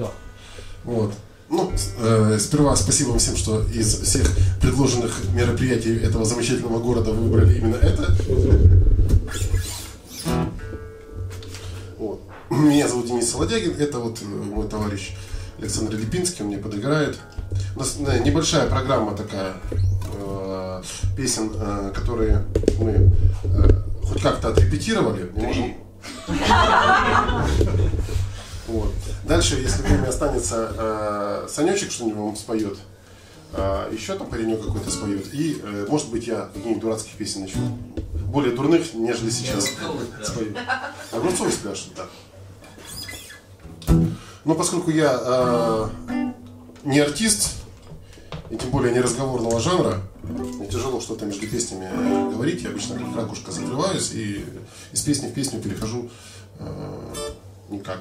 Все. Вот. Ну, э, сперва спасибо вам всем, что из всех предложенных мероприятий этого замечательного города выбрали именно это. Вот. Меня зовут Денис Солодягин, это вот э, мой товарищ Александр Липинский, он мне подыграет. У нас э, небольшая программа такая, э, песен, э, которые мы э, хоть как-то отрепетировали. Мы можем... Вот. Дальше, если время останется, э, Санечек что-нибудь вам споет. Э, еще там паренек какой-то споет. И, э, может быть, я каких-нибудь дурацких песен еще. Более дурных, нежели сейчас спою. Огурцовый спрашивает, да. Но поскольку я э, не артист, и тем более не разговорного жанра, мне тяжело что-то между песнями говорить. Я обычно как ракушка закрываюсь и из песни в песню перехожу э, никак.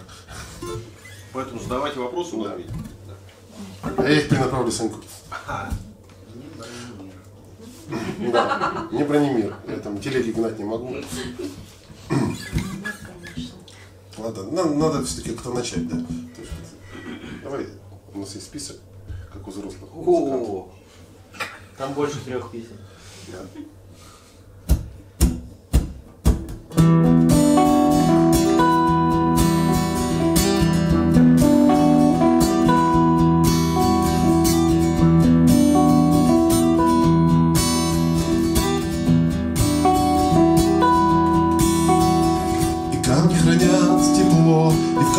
Поэтому задавайте вопросы, мы Да. ответим. А я их перенаправлю Саньку. Да, не бронемир. Я там телеги гнать не могу. Ладно, надо, надо все-таки кто начать, да. Есть, давай, у нас есть список, как у взрослых. О, там больше трех песен. Да.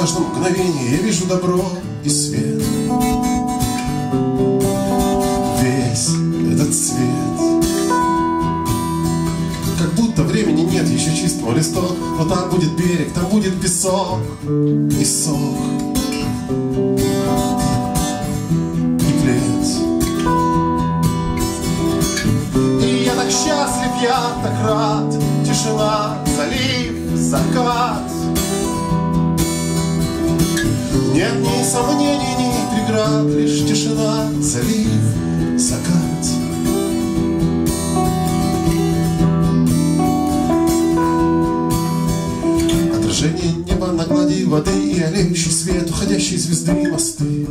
Каждом мгновении я вижу добро и свет. Весь этот цвет. Как будто времени нет, еще чист мой листок, но там будет берег, там будет песок и сок. И плед. И я так счастлив, я так рад, тишина, залив, закат. Нет ни сомнений, ни преград, лишь тишина, залив, закат. Отражение неба на глади воды и олеющий свет уходящей звезды и мосты,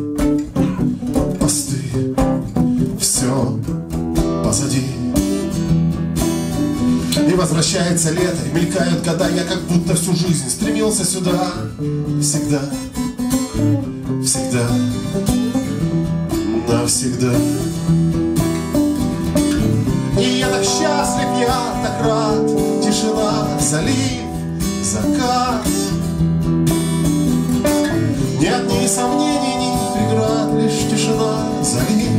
все позади. И возвращается лето, и мелькают года, я как будто всю жизнь стремился сюда, всегда, всегда, навсегда. И я так счастлив, я так рад, тишина, залив, закат. Нет ни сомнений, ни преград, лишь тишина, залив,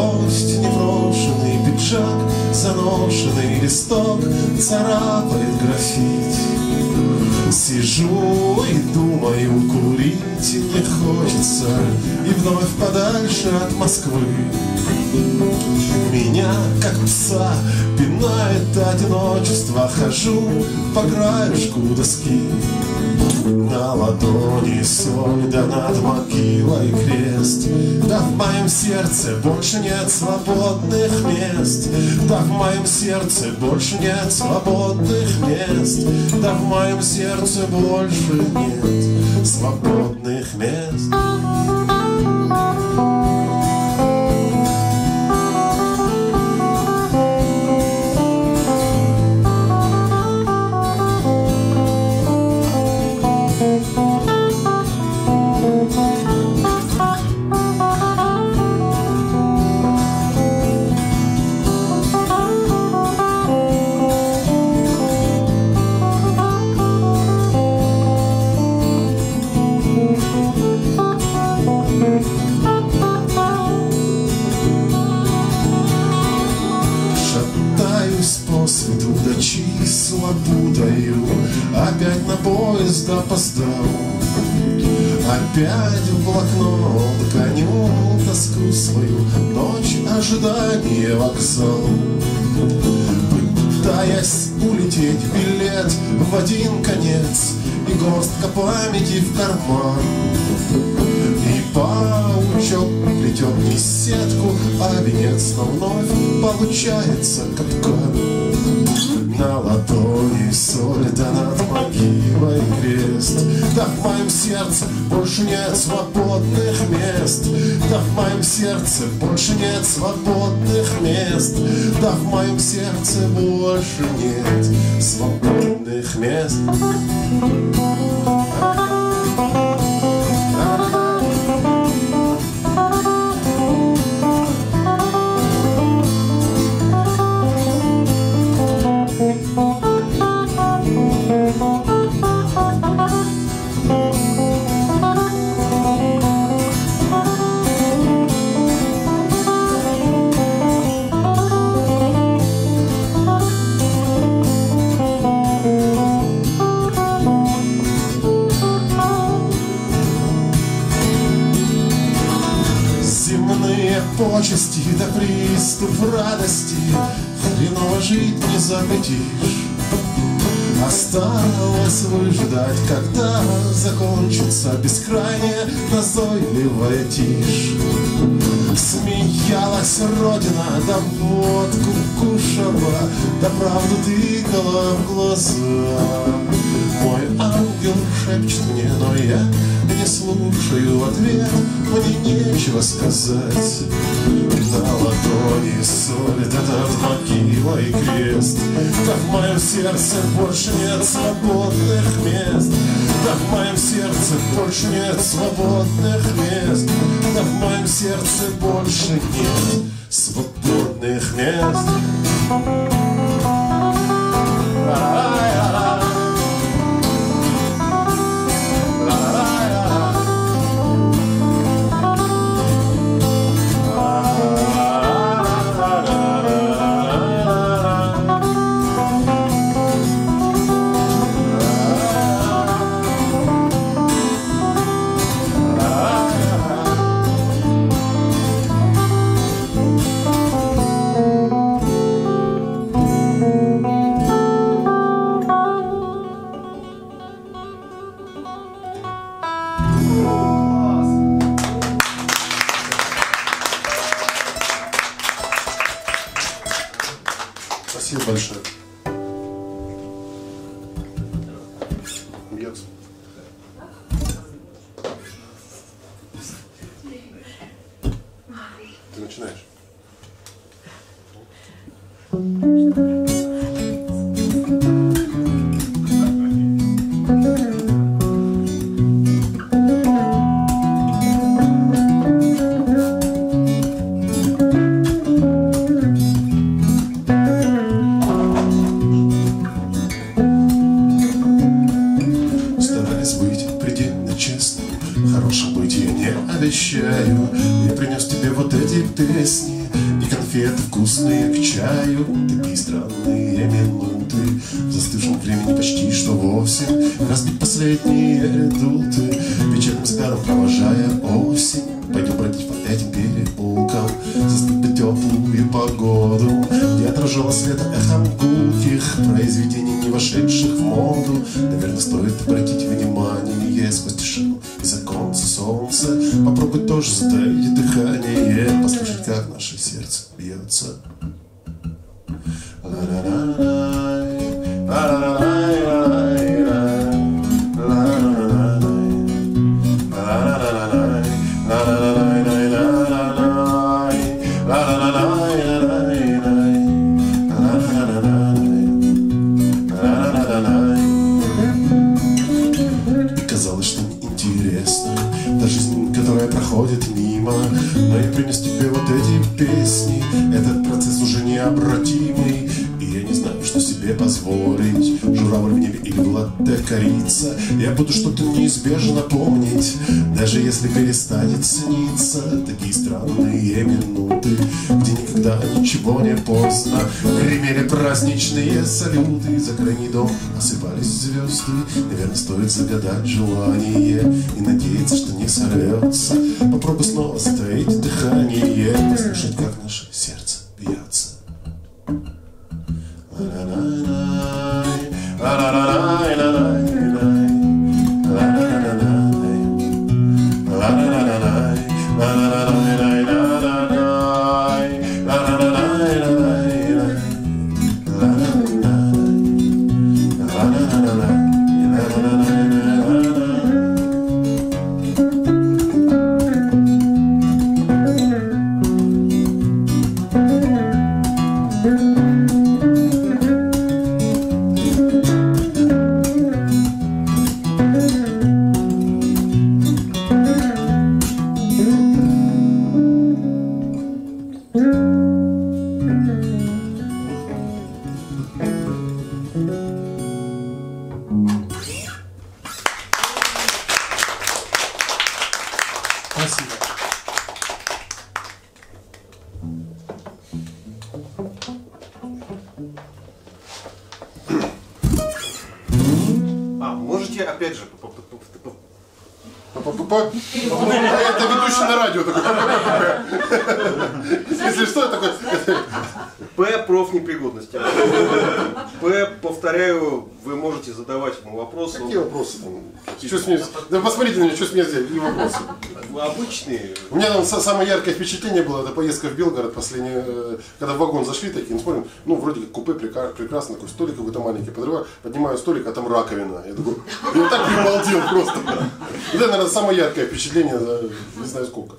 гость непрошенный, пиджак Заношенный листок Царапает графит Сижу и думаю, курить не хочется И вновь подальше от Москвы. Меня, как пса, пинает одиночество Хожу по краешку доски на ладони соль, да над могилой крест. Да в моем сердце больше нет свободных мест. Да в моем сердце больше нет свободных мест. Да в моем сердце больше нет свободных мест на поезд опоздал. Опять в блокнот гоню тоску свою Ночь ожидания вокзал. Пытаясь улететь билет в один конец И горстка памяти в карман. И паучок плетет не сетку, а венец, но вновь получается капкан. На ладони соль, да над могилой крест. Да в моем сердце больше нет свободных мест. Да в моем сердце больше нет свободных мест. Да в моем сердце больше нет свободных мест. Запретишь Осталось выждать, когда закончится Бескрайняя назойливая тишь Смеялась Родина, да водку кушала Да правду тыкала в глаза. Мой ангел шепчет мне, но я не слушаю ответ Мне нечего сказать На ладони да над могилой крест. Да в моем сердце больше нет свободных мест. Да в моем сердце больше нет свободных мест. Да в моем сердце больше нет свободных мест теплую погоду. Где отражалось лето эхом гулких Произведений, не вошедших в моду. Наверное, стоит обратить внимание Сквозь тишину и законце солнца Попробуй тоже затаить дыхание Послушать, как наше сердце бьется Я буду что-то неизбежно помнить Даже если перестанет сниться. Такие странные минуты Где никогда ничего не поздно. Гремели праздничные салюты За крайний дом осыпались звезды. Наверное, стоит загадать желание И надеяться, что не сорвется. Попробуй снова затаить Самое яркое впечатление было, это поездка в Белгород, последняя, э, когда в вагон зашли такие, ну смотрим, ну вроде как купе прекрасно, такой столик какой-то маленький, подрываю, поднимаю столик, а там раковина. Я такой, я так прибалдел просто. Это, наверное, самое яркое впечатление не знаю сколько.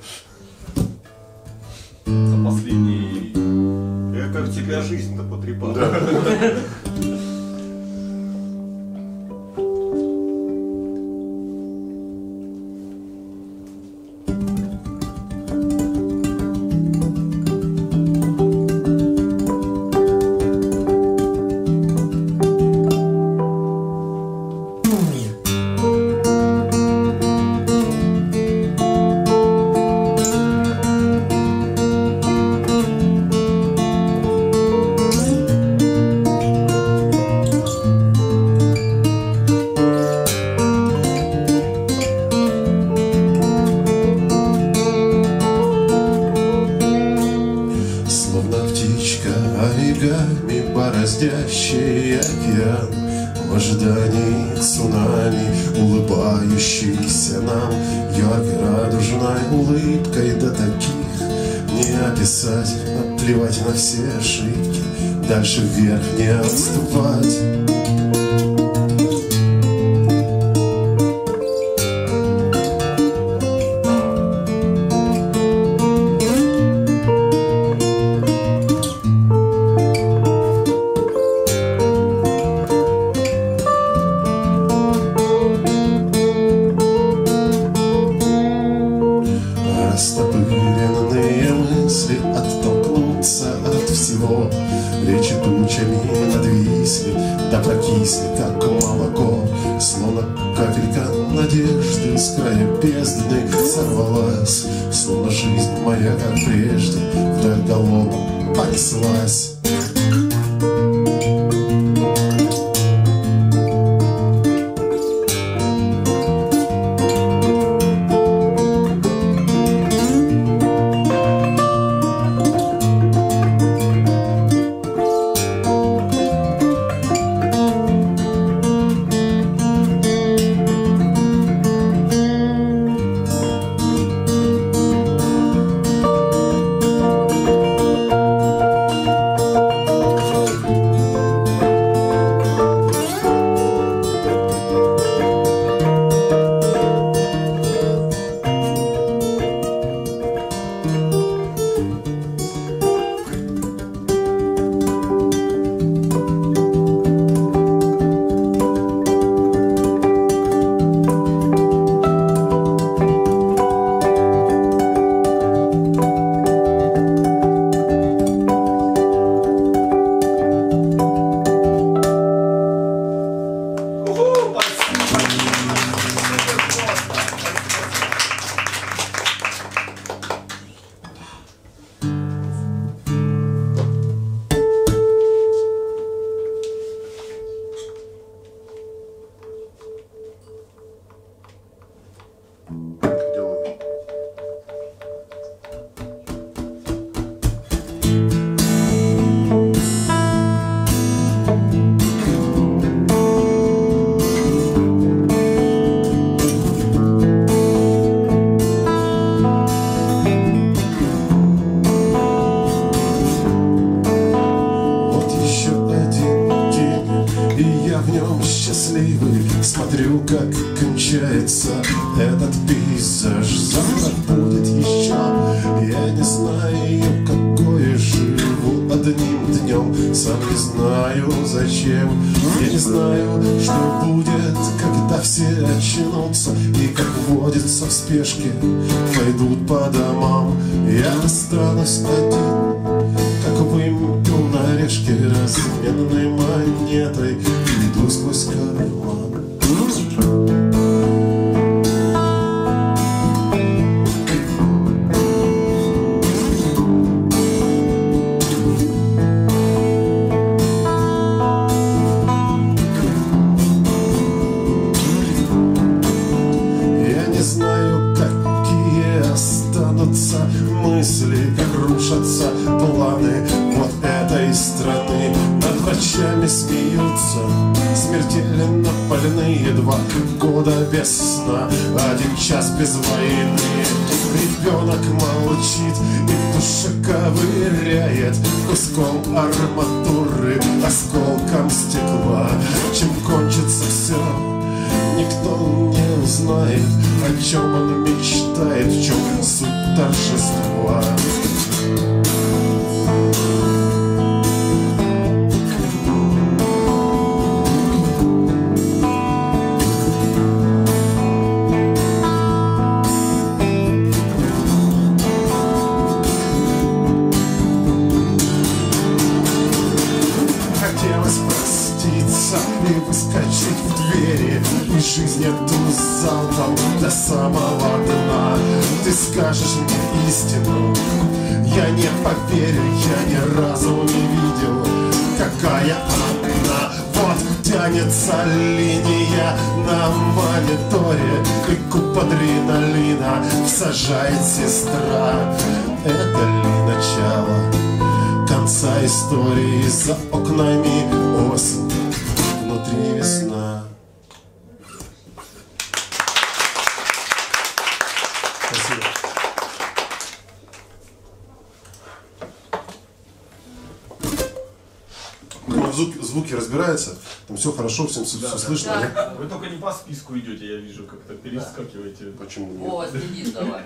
да, слышно? Да. Вы только не по списку идете, я вижу, как-то перескакиваете. Да. Почему нет? О, следи давай.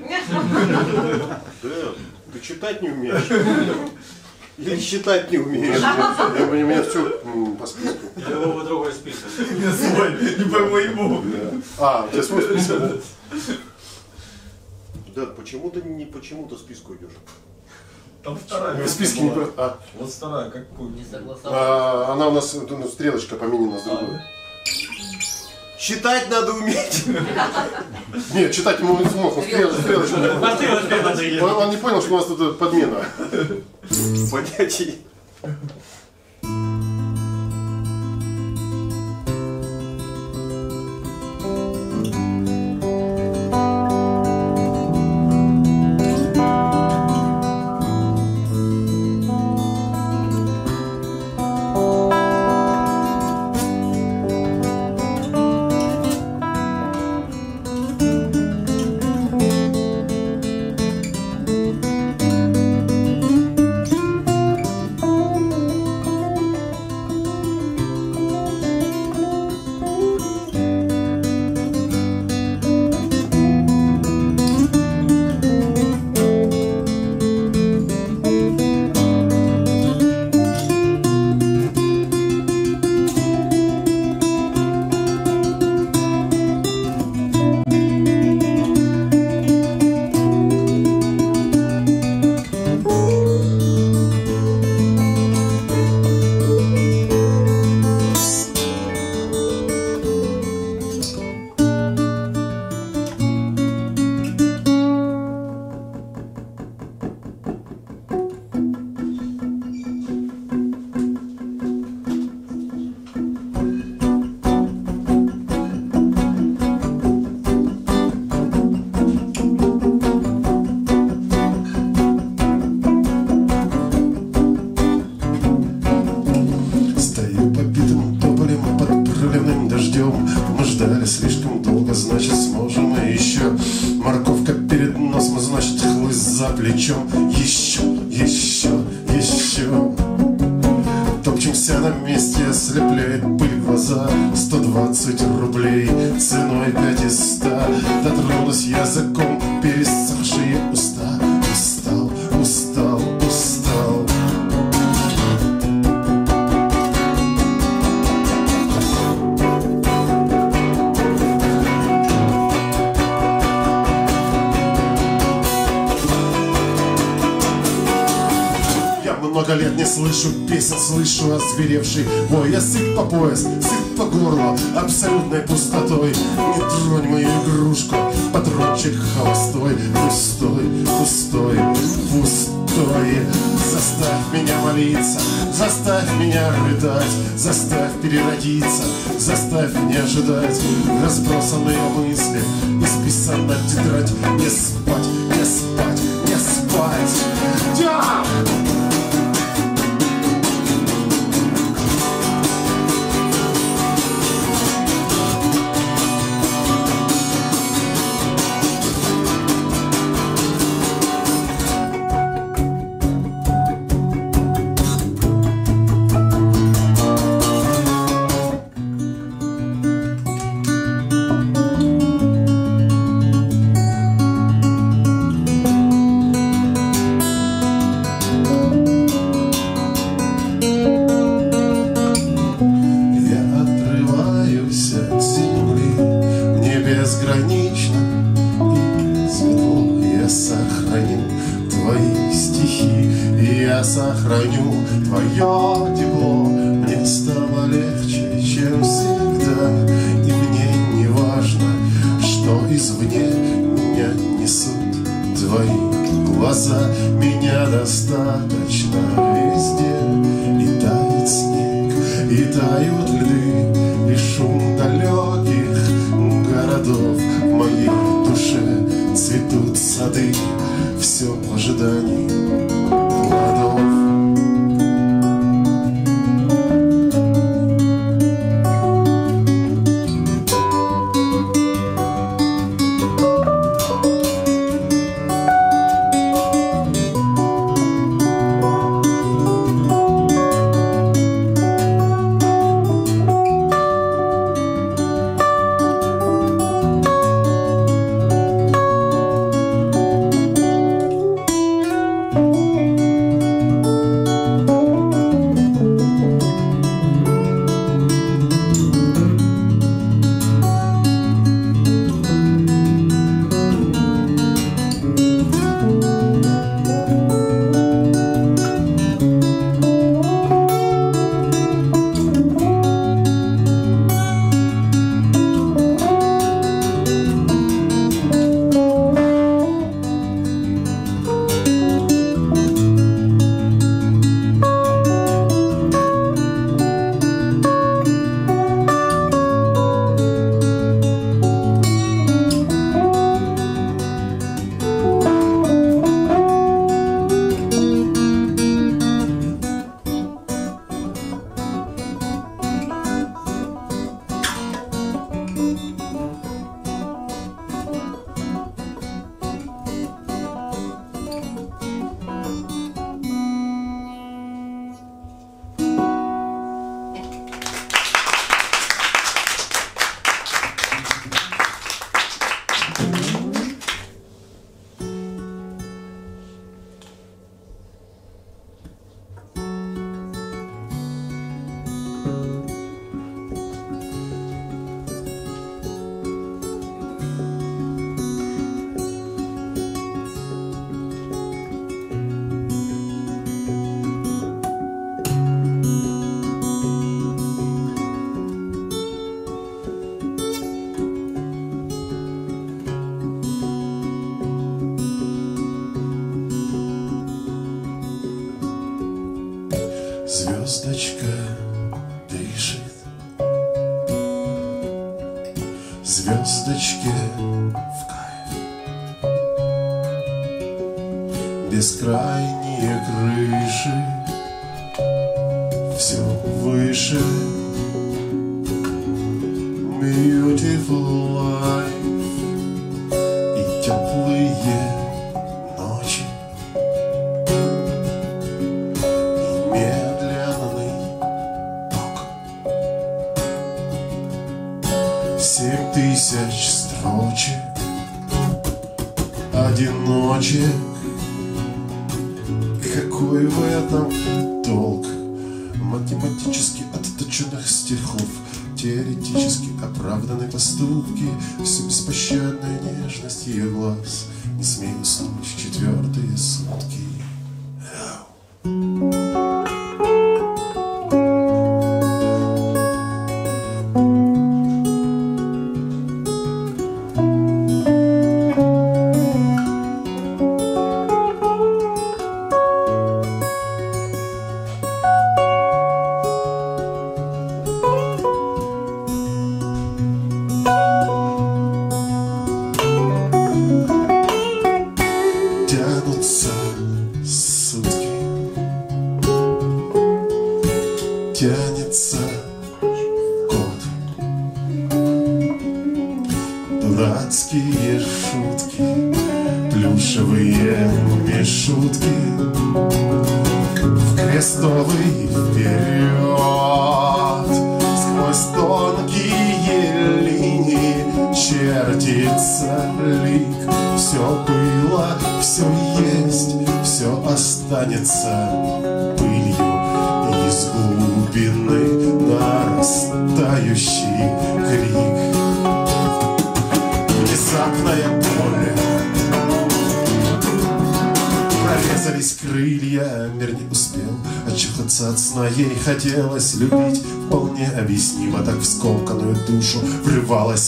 Ты читать не умеешь. Я считать не умеешь. Я, у меня все по списку. Я его другой список. Не свой, не по моему. А, у тебя свой список. Да, почему ты не почему-то списку идешь? Там вторая. В списке не... А. Вот вторая, какую? Не согласовалась. А, она у нас стрелочка поменена с другой. А. Читать надо уметь. Нет, читать ему не смог, он. Он не понял, что у нас тут подмена. Понятий. Сберевший, ой, я язык по пояс, сыт по горло Абсолютной пустотой. Не тронь мою игрушку Патрончик холостой Пустой, пустой, пустой. Заставь меня молиться Заставь меня рыдать Заставь переродиться Заставь не ожидать. Разбросанные мысли исписанная тетрадь Не спи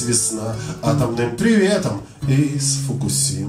весна атомным приветом. Из Фукусимы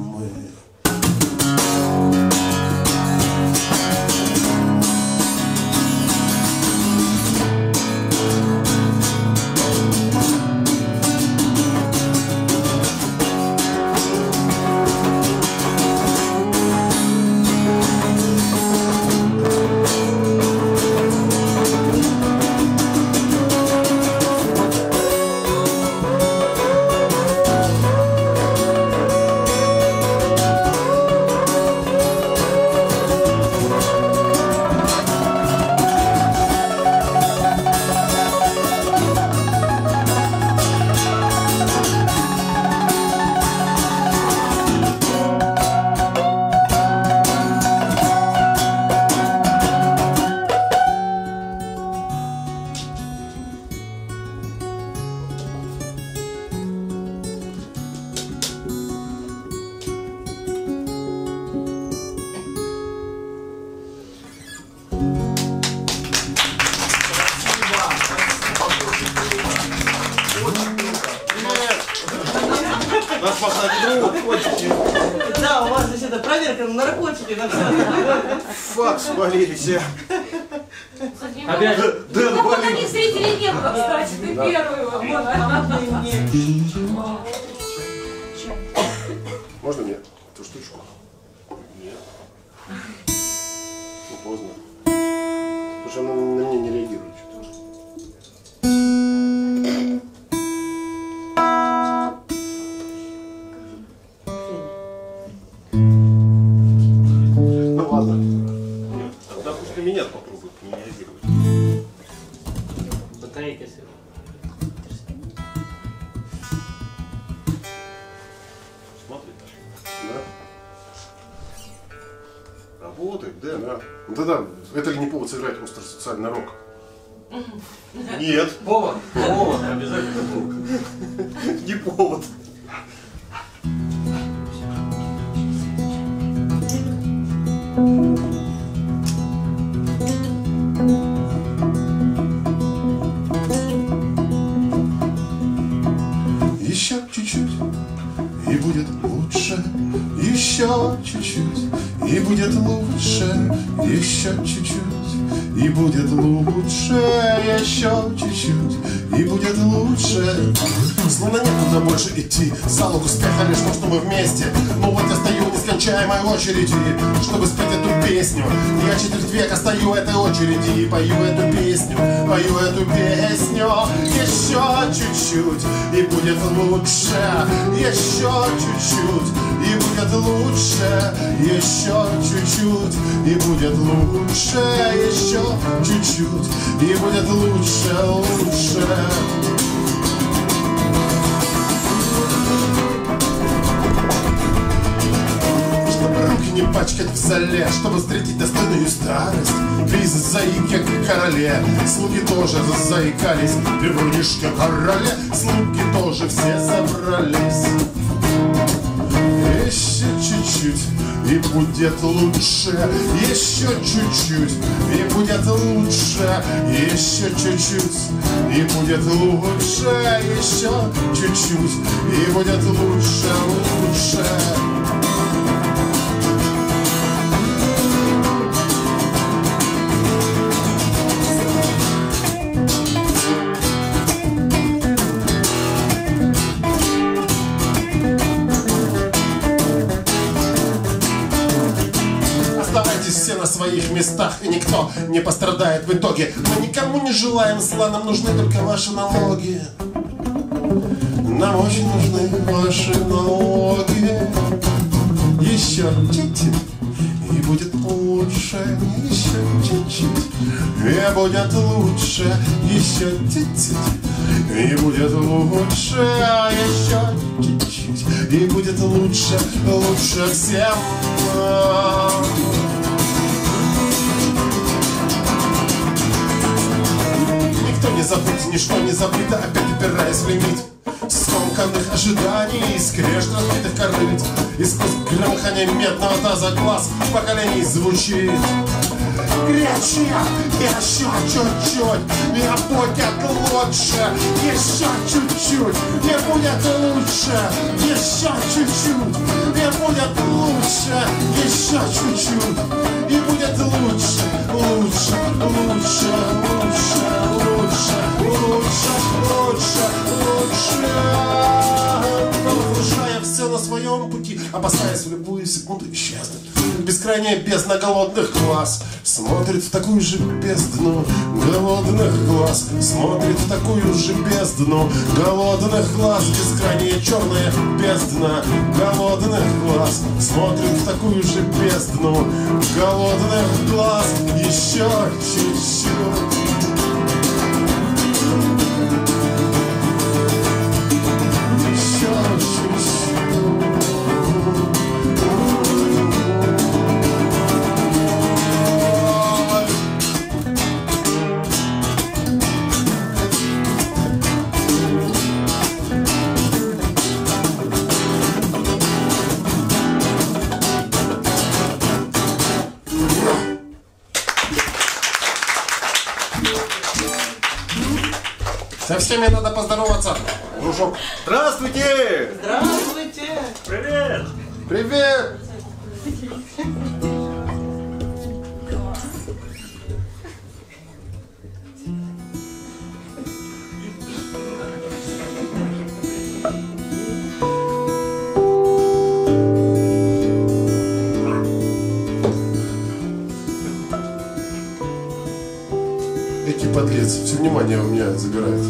Словно некуда больше идти, залог успеха лишь то, что мы вместе. Ну вот я стою в нескончаемой очереди, чтобы спеть эту песню. Я четверть века стою в этой очереди и пою эту песню, пою эту песню. Еще чуть-чуть, и будет лучше, еще чуть-чуть, и будет лучше, еще чуть-чуть, и будет лучше, еще чуть-чуть, и будет лучше, лучше. Не пачкать в зале Чтобы встретить достойную старость. Без заики к короле. Слуги тоже заикались. Вернишке короле Слуги тоже все забрались Еще чуть-чуть и будет лучше, еще чуть-чуть, и будет лучше, еще чуть-чуть, и будет лучше, еще чуть-чуть, и будет лучше, лучше. Местах, и никто не пострадает в итоге. Мы никому не желаем зла, нам нужны только ваши налоги. Нам очень нужны ваши налоги. Еще чуть-чуть, и будет лучше. Еще чуть-чуть, и будет лучше. Еще чуть-чуть, и будет лучше. Еще чуть-чуть, и будет лучше, лучше всем. Никто не забыт, ничто не забыто, опять упираясь в лимит. Скомканных ожиданий, скрежет разбитых корыт И сквозь громыхание медного таза глаз поколений звучит. Горячее, еще чуть-чуть, не будет лучше. Еще чуть-чуть, не будет лучше. Еще чуть-чуть, не будет лучше. Еще чуть-чуть, и будет лучше Лучше, лучше, лучше, лучше, лучше, лучше, лучше. Разрушая все на своем пути Опасаясь в любую секунду исчезнуть. Бескрайняя бездна голодных глаз Смотрит в такую же бездну голодных глаз Смотрит в такую же бездну голодных глаз. Бескрайняя черная бездна голодных глаз Смотрит в такую же бездну голодных глаз. Еще чуть-чуть всеми надо поздороваться, дружок. Здравствуйте! Здравствуйте! Привет! Привет! Эти подлец, все внимание у меня забирает.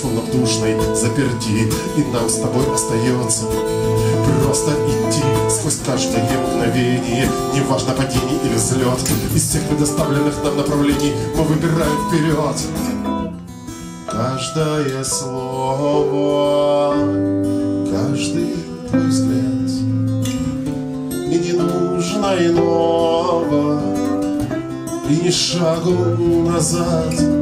Словно в душной заперти. И нам с тобой остается Просто идти сквозь каждое мгновение. Неважно падение или взлет Из всех предоставленных нам направлений Мы выбираем вперед Каждое слово Каждый твой взгляд. И не нужно иного. И ни шагу назад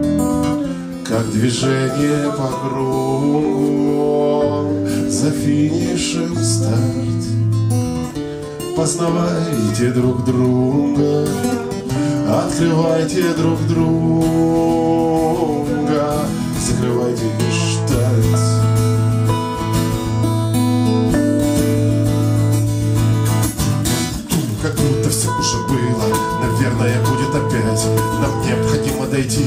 Как движение по кругу. За финишем старт. Познавайте друг друга Открывайте друг друга дойти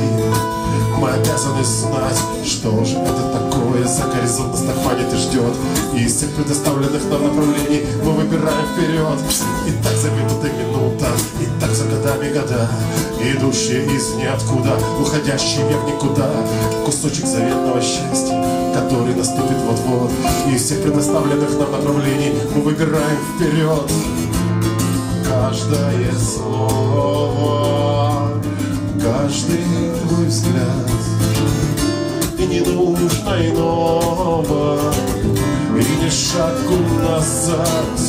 Мы обязаны знать Что же это такое За горизонт нас так и ждет. И из всех предоставленных нам направлений Мы выбираем вперед. И так за минутой минута И так за годами года Идущие из ниоткуда Уходящие в никуда. Кусочек заветного счастья Который наступит вот-вот. И из всех предоставленных нам направлений Мы выбираем вперед. Каждое слово, каждый твой взгляд. И не нужно иного, и не шагу назад,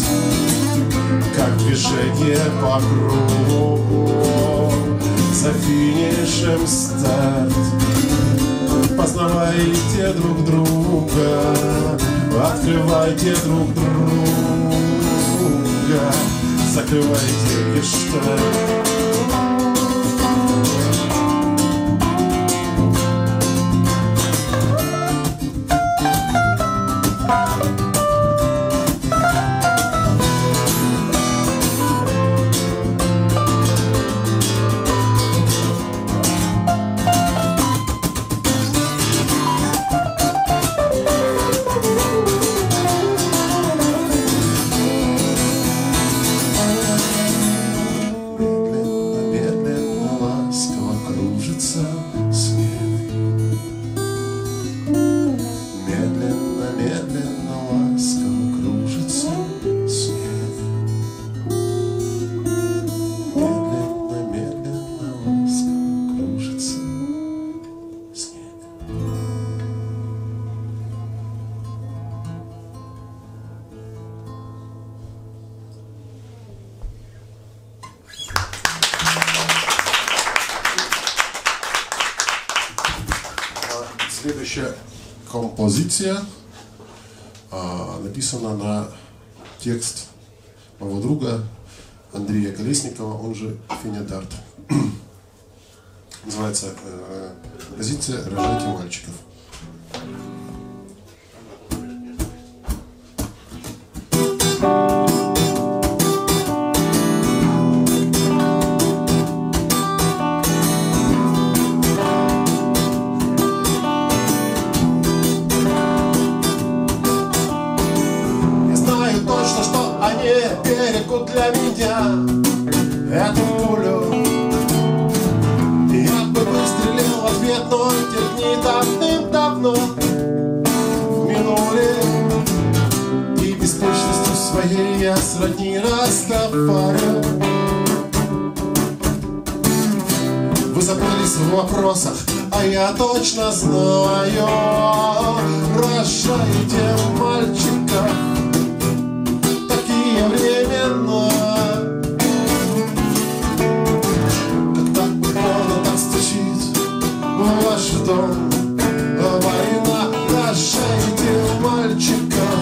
как движение по кругу, за финишем старт. Познавайте друг друга, открывайте друг друга закрывайте гештальт. Композиция а, написана на текст моего друга Андрея Колесникова, он же Финя Дарт. Называется э, композиция «Рожайте мальчиков». Я берегут для меня эту пулю. Я бы выстрелил в ответ, но те дни давным-давно минули. И беспечностью своей я сродни Растафарю. Вы запутались в вопросах, а я точно знаю. Рожайте мальчика, такие времена. Когда угодно так стучит в ваш дом война. Рожайте мальчиков,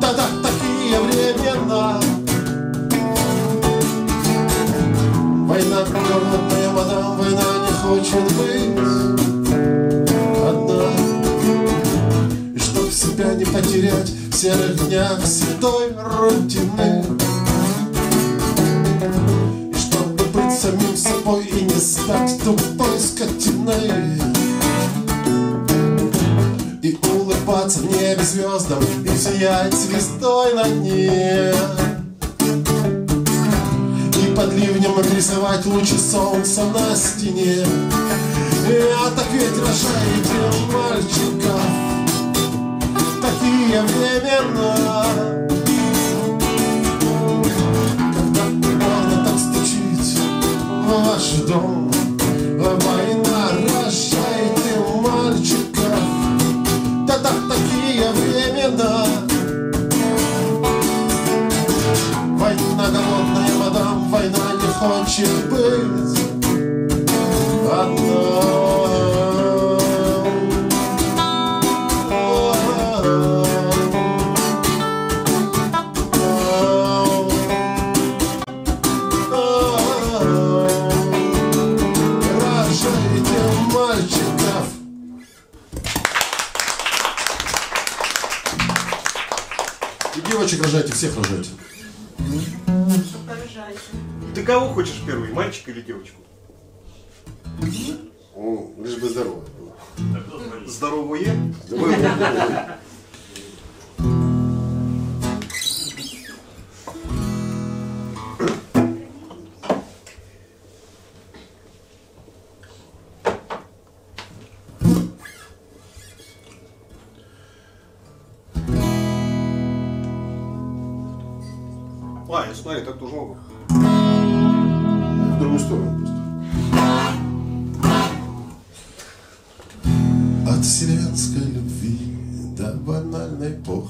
да-да, такие времена. Война, горная мадам, война не хочет быть одна. И себя не потерять серых днях седой рутины. И чтобы быть самим собой и не стать тупой скотиной. И улыбаться в небе звездам И сиять звездой на дне И под ливнем рисовать лучи солнца на стене Я так ведь рожаете мальчиков Такие времена Когда ударно так стучит в ваш дом. Война рожает мальчиков. Да так такие времена. Война голодная, мадам, война не хочет быть одной. Всех рожайте. Ты кого хочешь первый, мальчика или девочку?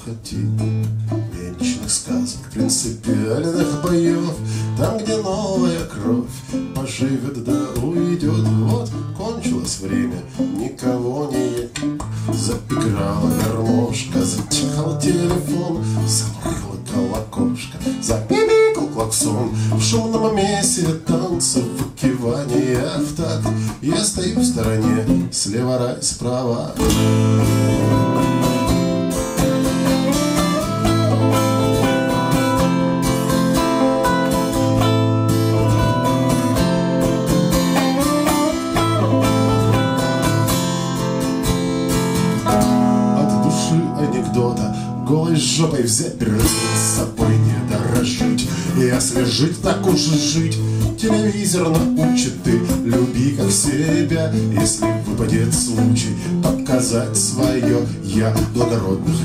Похоти Вечных сказок, принципиальных боев выпадет случай Показать свое. Я благородных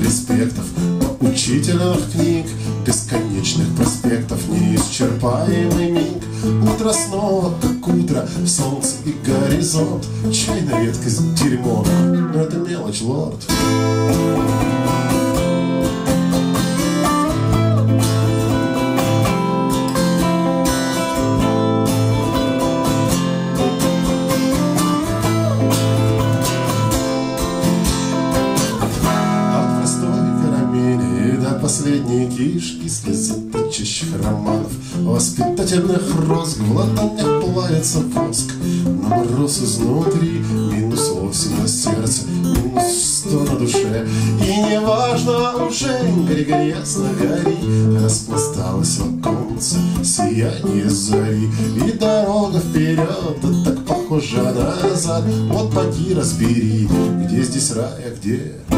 здесь рай,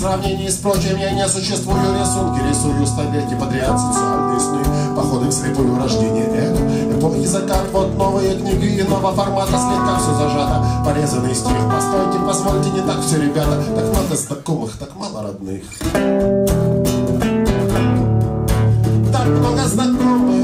сравнении с прочим я не существую. Рисунки рисую столетия подряд. Социальные сны, походы в слепую рождение эго. Эпохи закат, вот новые книги иного формата. Слегка все зажато, порезанный стих Постойте, позвольте, не так все, ребята. Так много знакомых, так мало родных. Так много знакомых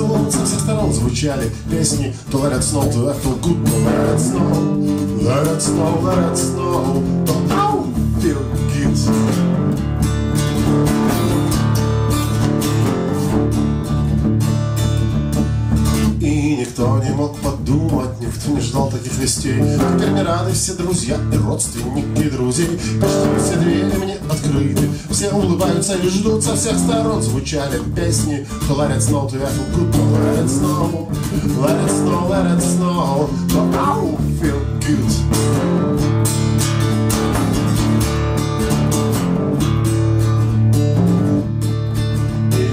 зуд. Со сторон звучали песни To let it snow, to I feel good, to let it snow Let it snow, let it snow To ау, feel good И никто не мог подумать, никто не ждал таких вестей. Теперь мне рады все друзья и родственники друзей. Почти улыбаются и ждут со всех сторон. Звучали песни let it snow, to I feel good, to let it snow Let feel good?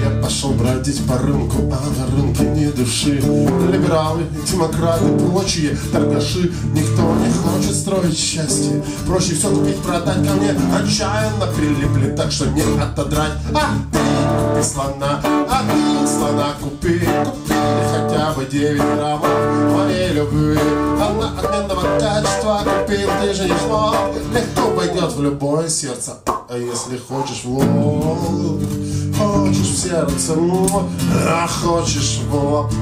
Я пошел бродить по рынку, а на рынке ни души. Либералы, демократы, прочие торгаши. Никто хочет строить счастье. Проще все купить, продать ко мне. Отчаянно прилипли, так что не отодрать. А ты купи слона, а ты слона купи Купи хотя бы 9 граммов. Моей любви. Она отменного качества. Не смог Легко пойдет в любое сердце. А если хочешь в Хочешь в сердце, ну, а хочешь в лоб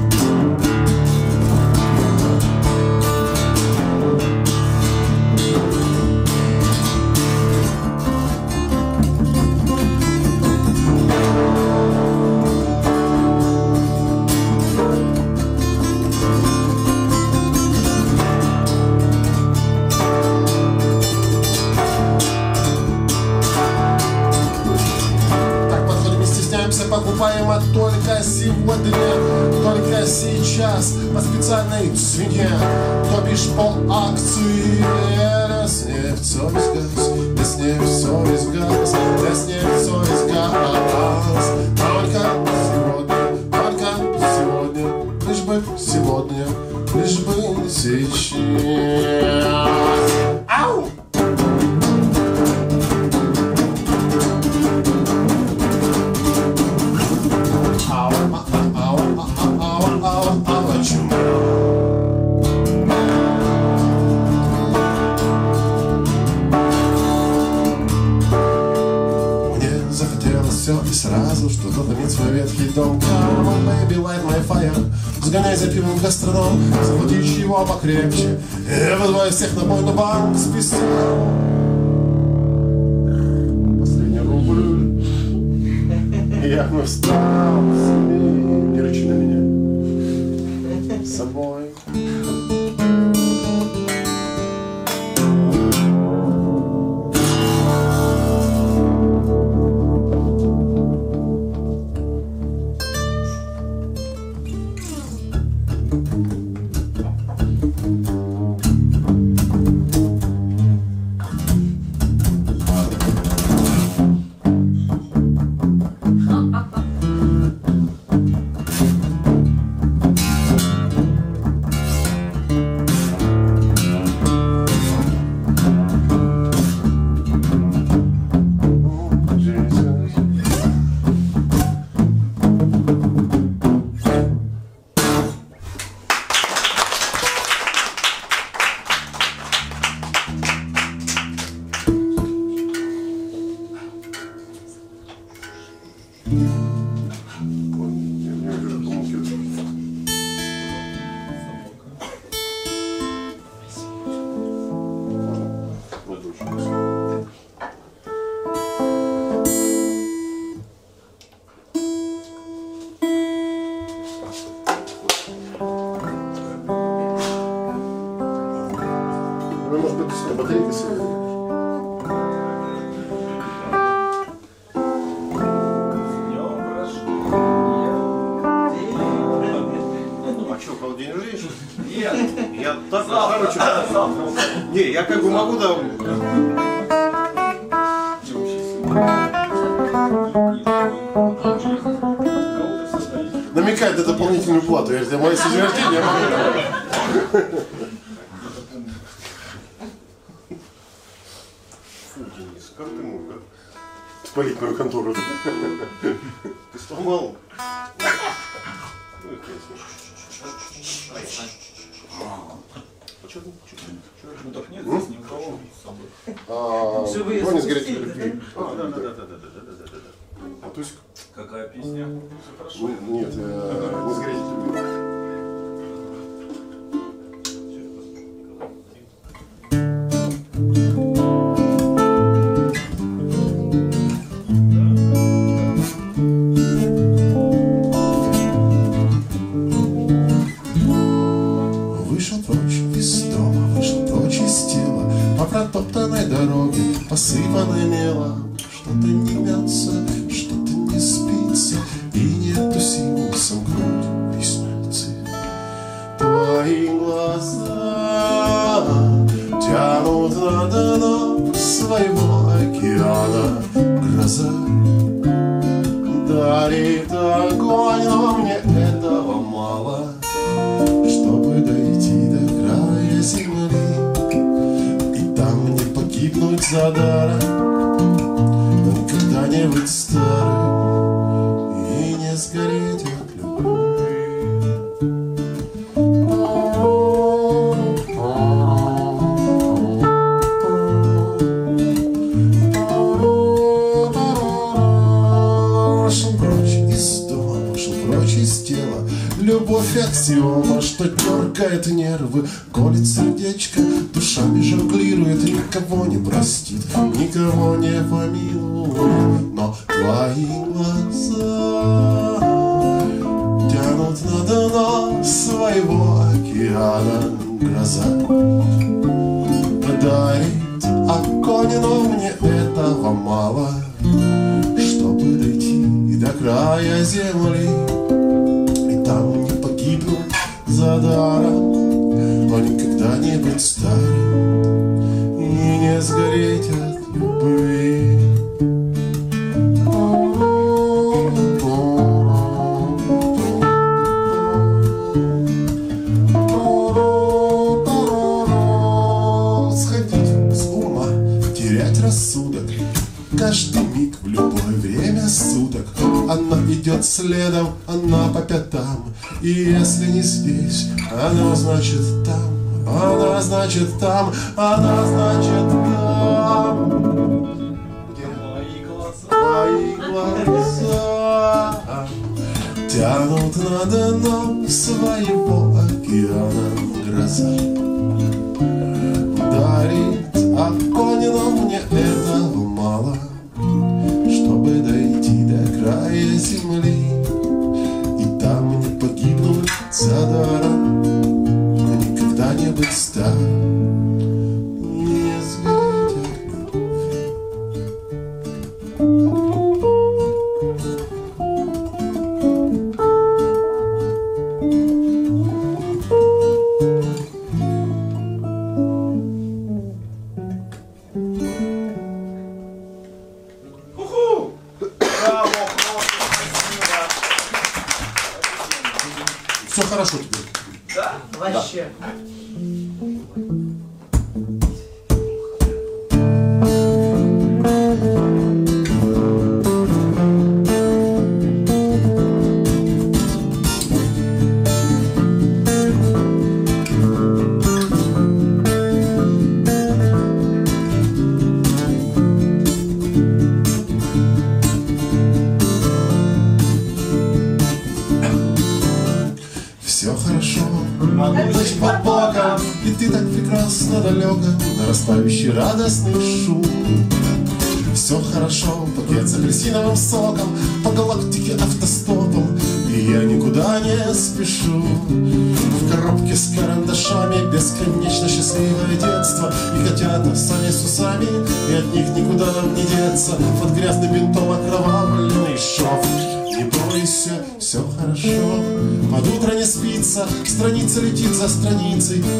сразу, что-то задавить свой ветхий дом. Come on, baby, light my fire. Сгоняй за пивом в гастроном, заводи его покрепче. я вызываю всех на мой банк с Последний рубль. Я бы встал.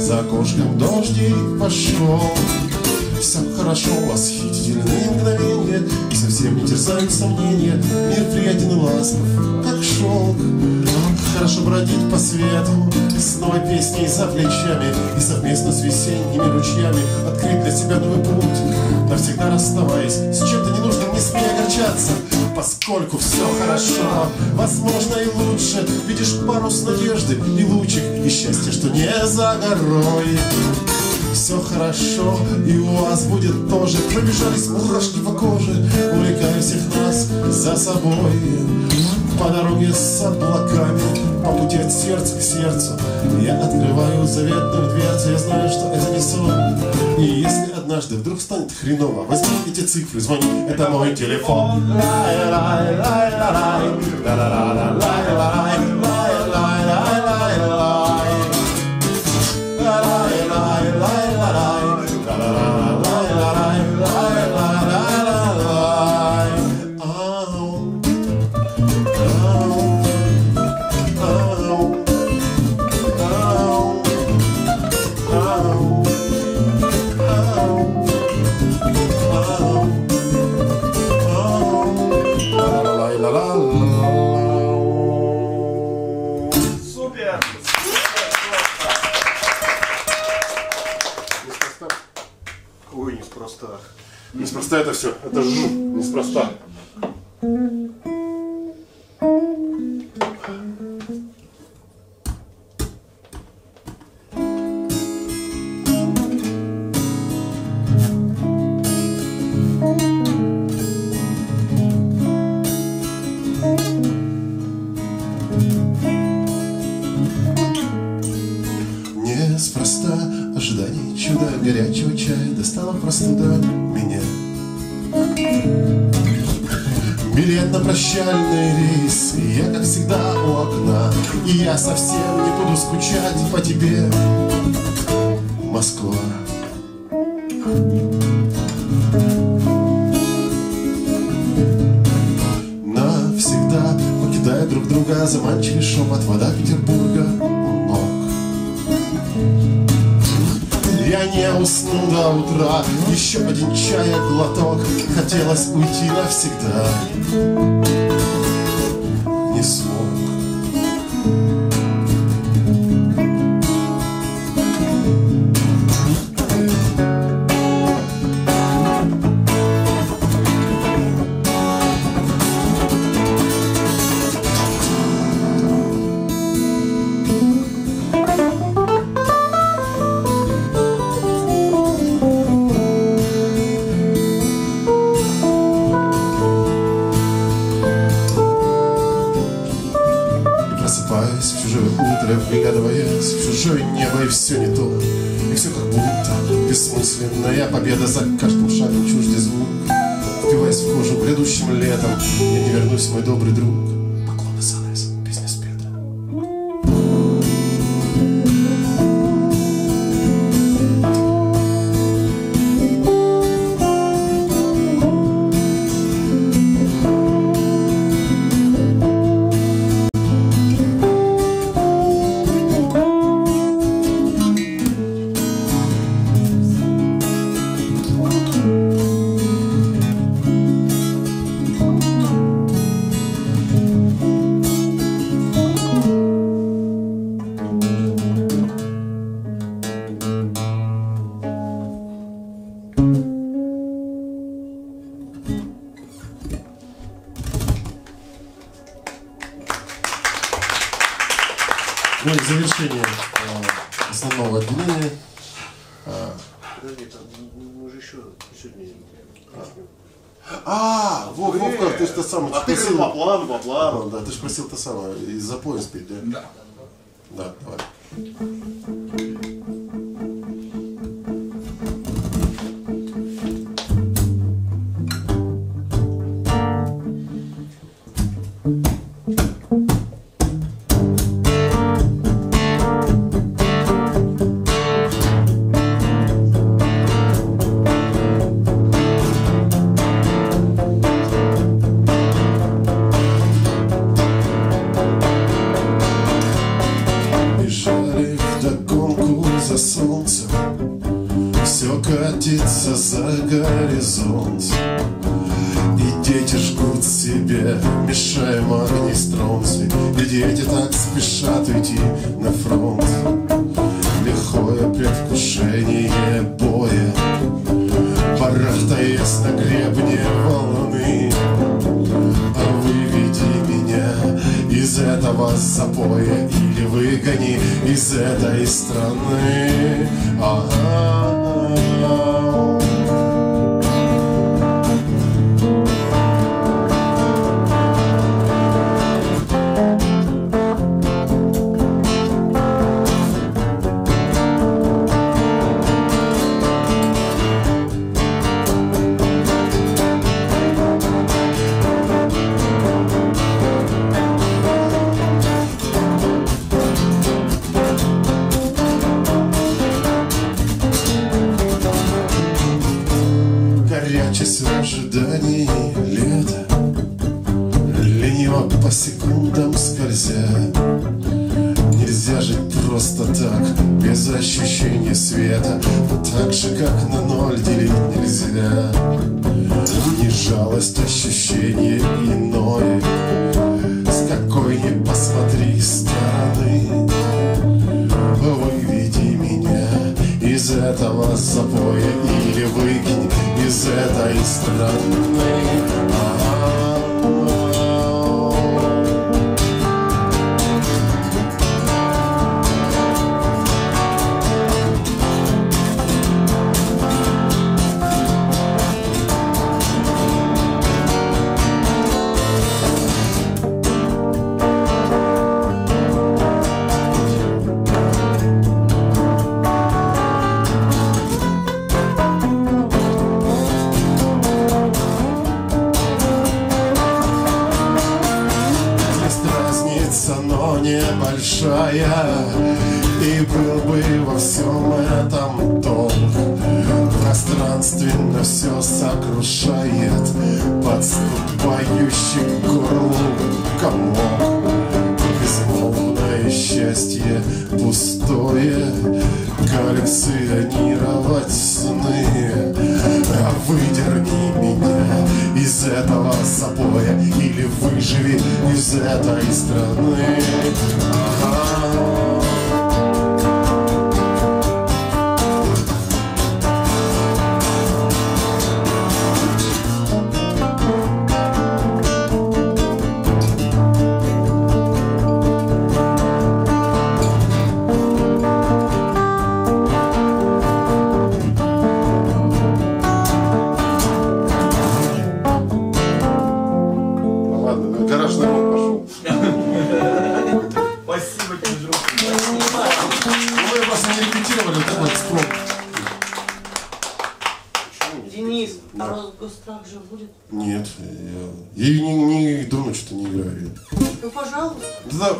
За окошком дождик пошел. Все хорошо, восхитительные мгновения И совсем не терзают сомнения. Мир приятен и ласков, как шелк Хорошо бродить по свету С новой песней за плечами И совместно с весенними ручьями Открыть для себя новый путь Навсегда расставаясь С чем-то ненужным не смей огорчаться Поскольку все хорошо. Возможно и лучше. Видишь парус надежды и лучик И счастье, что не за горой. Все хорошо, и у вас будет тоже. Пробежались мурашки по коже Увлекая всех нас за собой. По дороге с облаками По пути от сердца к сердцу Я открываю заветную дверцу. Я знаю, что это не сон И если однажды вдруг станет хреново. Возьми эти цифры, звони, это мой телефон это все. Это ж неспроста. Неспроста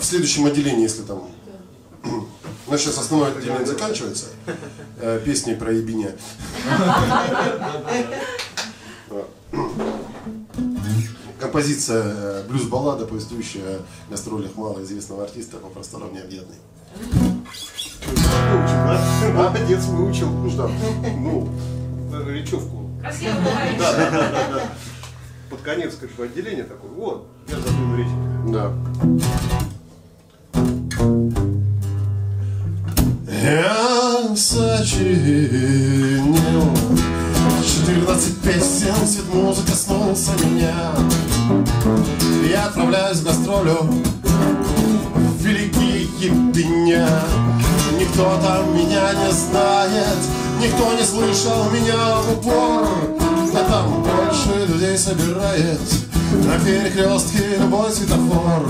следующем отделении, если там... У нас сейчас основное отделение заканчивается. э, Песней про ебеня. Композиция э, блюз-баллада, повествующая о гастролях малоизвестного артиста по просторам необъятной. Молодец, выучил. Ну что, ну, речевку. Да, да, да. Под конец, конечно, отделение такое. Вот, я забыл речь. Да. Сочинил 14 песен, свет музыка коснулся меня. Я отправляюсь в гастролю. В великие дня. Никто там меня не знает, никто не слышал меня в упор. Да там больше людей собирает. На перекрестке любой светофор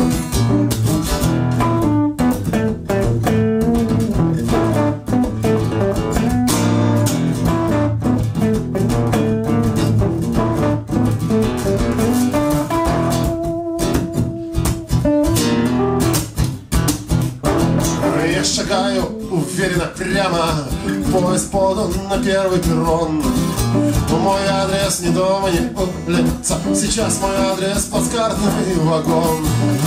не улица Сейчас мой адрес плацкартный вагон.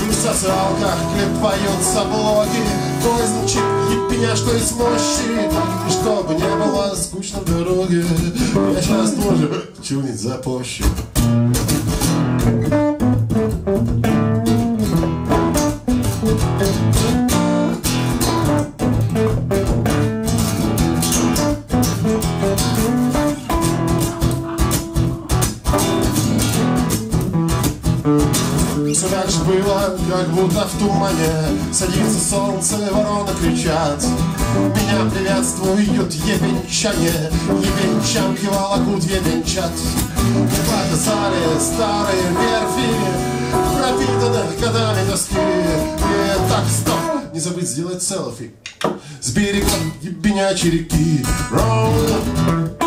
В социалках клепаются блоги. Твой значит ебеня, что есть мощи. И Чтобы не было скучно в дороге. Я сейчас тоже чего-нибудь запущу Все будто в тумане Садится солнце, вороны кричат. Меня приветствуют ебенчане Ебенчанки волокут ебенчат Показали старые верфи Пропитанных годами доски И так, стоп, не забыть сделать селфи. С берега ебенячей реки. Roll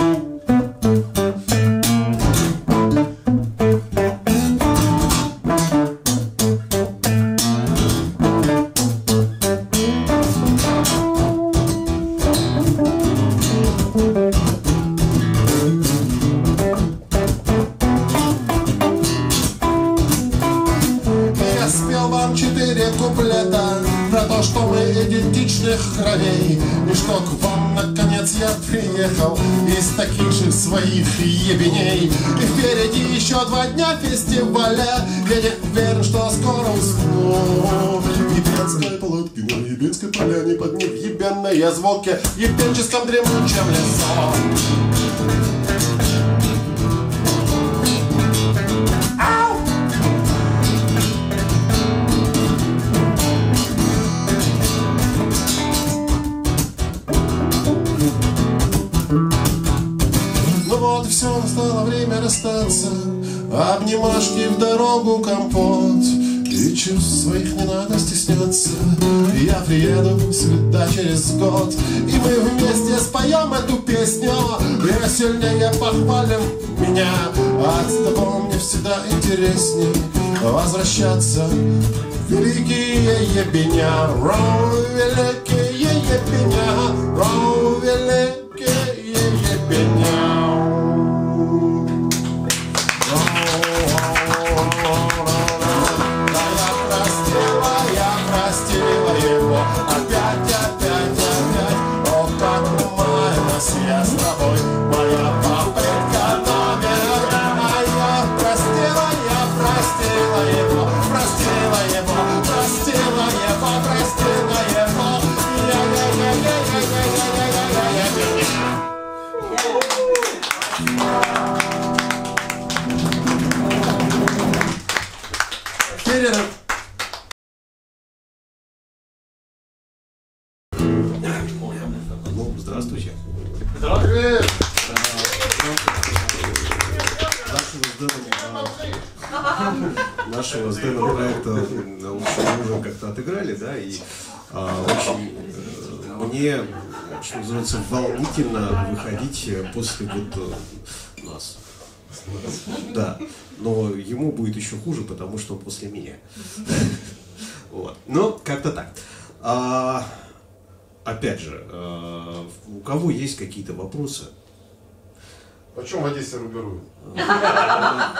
Возвращаться великие ебеня Роу, после вот э, нас. Да, но ему будет еще хуже, потому что он после меня. Вот. Но как-то так. А, опять же, э, у кого есть какие-то вопросы? Почем в Одессе рубируют?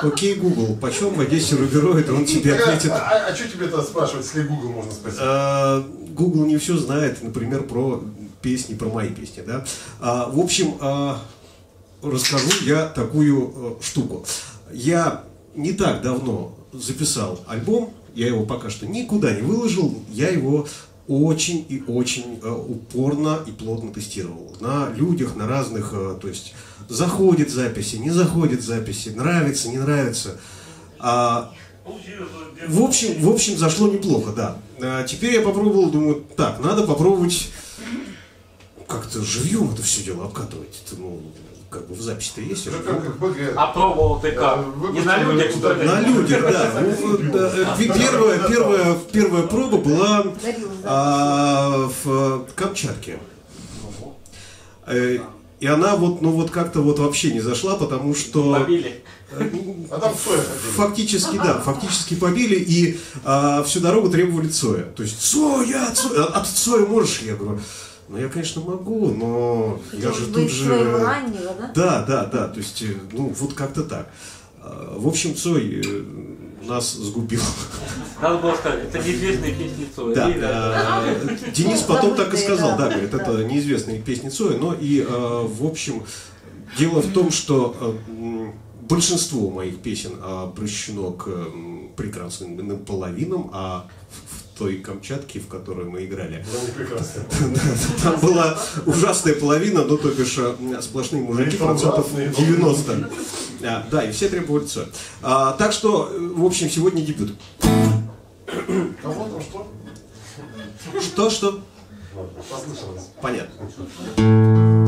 Окей, Google, почем в Одессе рубирует, он тебе ответит. А, что тебе это спрашивать, если Google можно спросить? А, Google не все знает, например, про песни, про мои песни, да. А, в общем, а, расскажу я такую э, штуку. Я не так давно записал альбом, я его пока что никуда не выложил, я его очень и очень э, упорно и плотно тестировал. На людях, на разных, э, то есть заходит записи, не заходит записи, нравится, не нравится. А, в общем, в общем, зашло неплохо, да. А теперь я попробовал, думаю, так, надо попробовать как-то живьем это все дело обкатывать. Это, ну, как бы в записи-то есть. же Как- как. А пробовал ты как? Э, Не на людях, что ли? На людях, да. Ну, да, э, пе- Первая, первая, первая проба была а, в Камчатке. Э, И она вот, ну вот как-то вот вообще не зашла, потому что Побили. А Цоя ходили. фактически, да, фактически побили и а, всю дорогу требовали Цоя. То есть Цоя, Цоя, а ты Цоя можешь? Я говорю, ну я, конечно, могу, но я же тут же... раннего, да? Да, да, да, то есть, э, ну, вот как-то так. А, В общем, Цой э, нас сгубил. Надо было сказать, это неизвестные песни Цоя. Да, э, Денис потом так и сказал, да. да, говорит, это неизвестные песни Цоя, но и, э, в общем, дело в том, что большинство моих песен обращено к прекрасным половинам, а той Камчатке, в которой мы играли, там была ужасная половина, ну, то бишь, э, сплошные мужики, процентов ужасные. 90. А, Да, и все требовали Цоя. А, Так что, э, в общем, сегодня дебют. Кого там что? Что-что? Ладно, Послышалось. Понятно.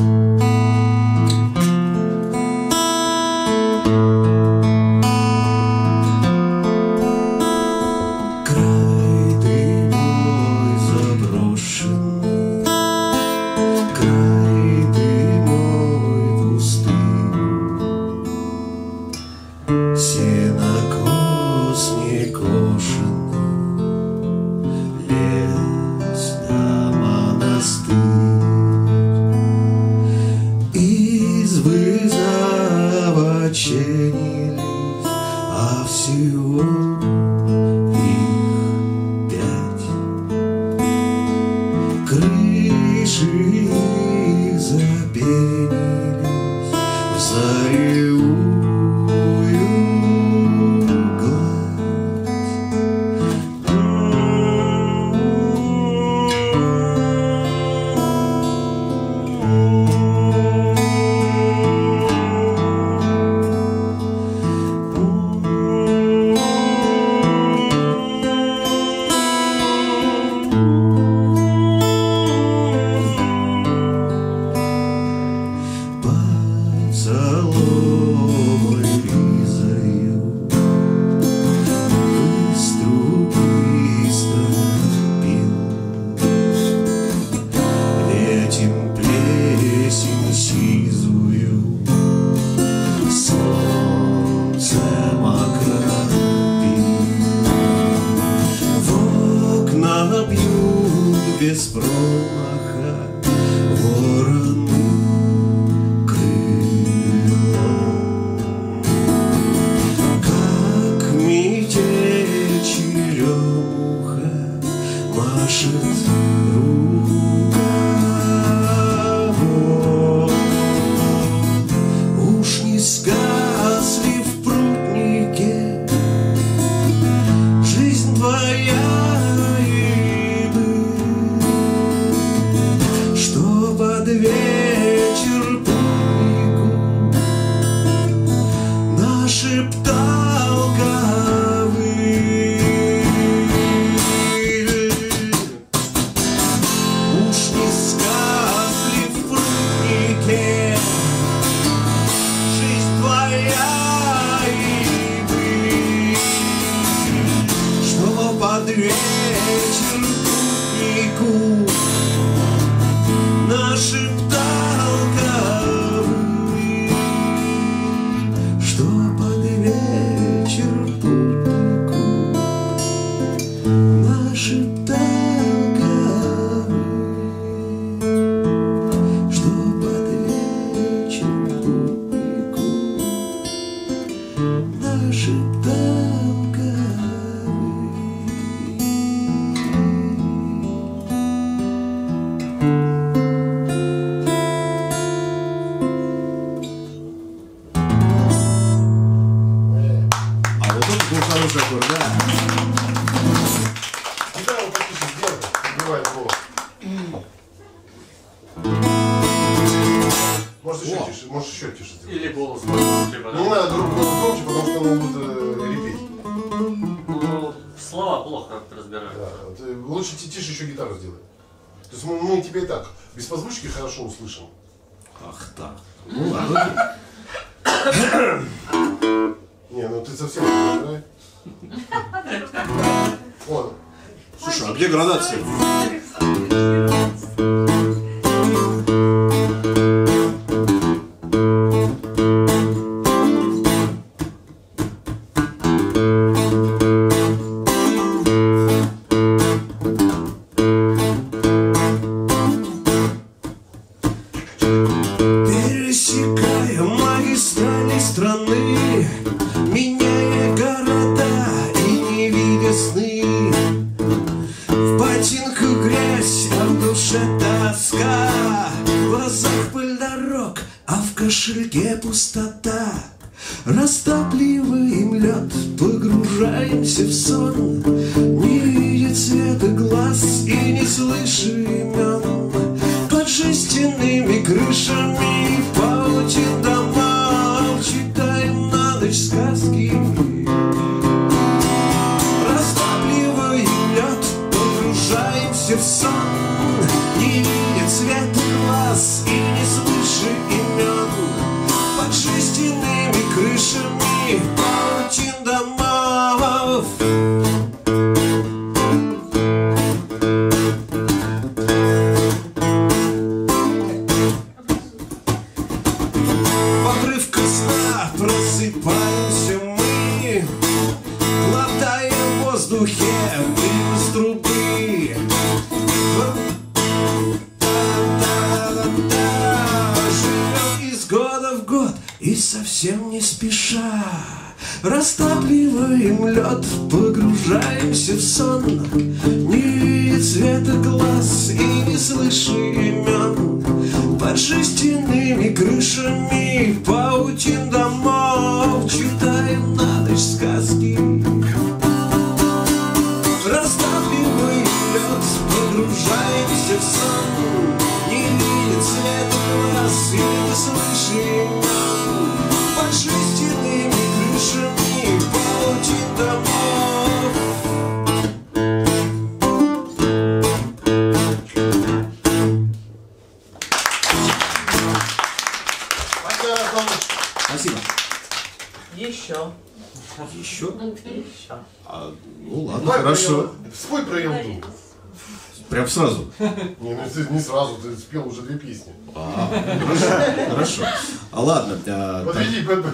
Хорошо. А ладно. А, Подведи, под...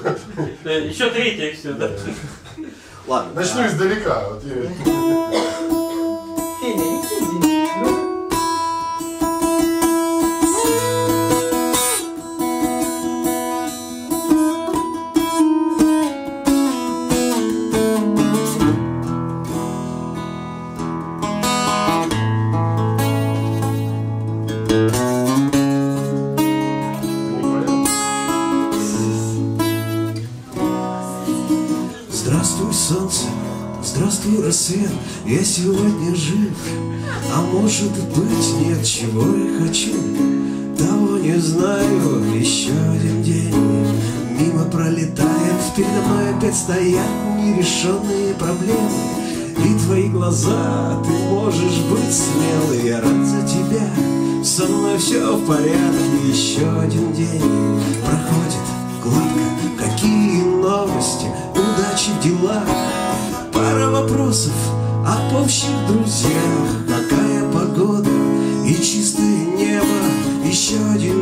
Э, Еще третье все, да? Ладно. Начну а- издалека. Вот сегодня жив, а может быть нет, чего я хочу, того не знаю. Еще один день мимо пролетает, передо мной опять стоят нерешенные проблемы. И твои глаза, ты можешь быть смелый, я рад за тебя. Со мной все в порядке, еще один день проходит гладко. Какие новости, удачи дела, пара вопросов об общих друзьях, какая погода И чистое небо, еще один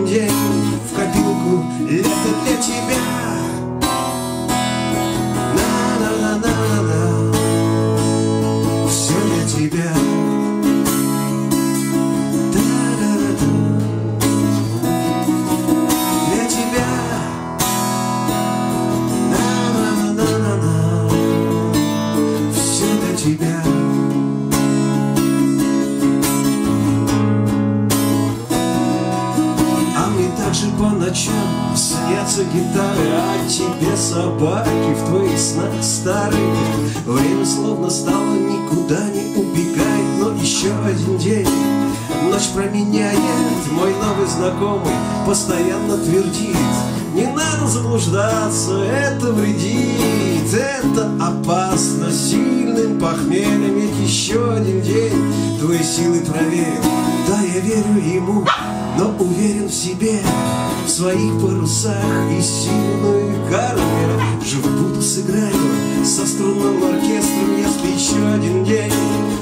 своих парусах и сильную карме Жив буду сыграю со струнным оркестром, если еще один день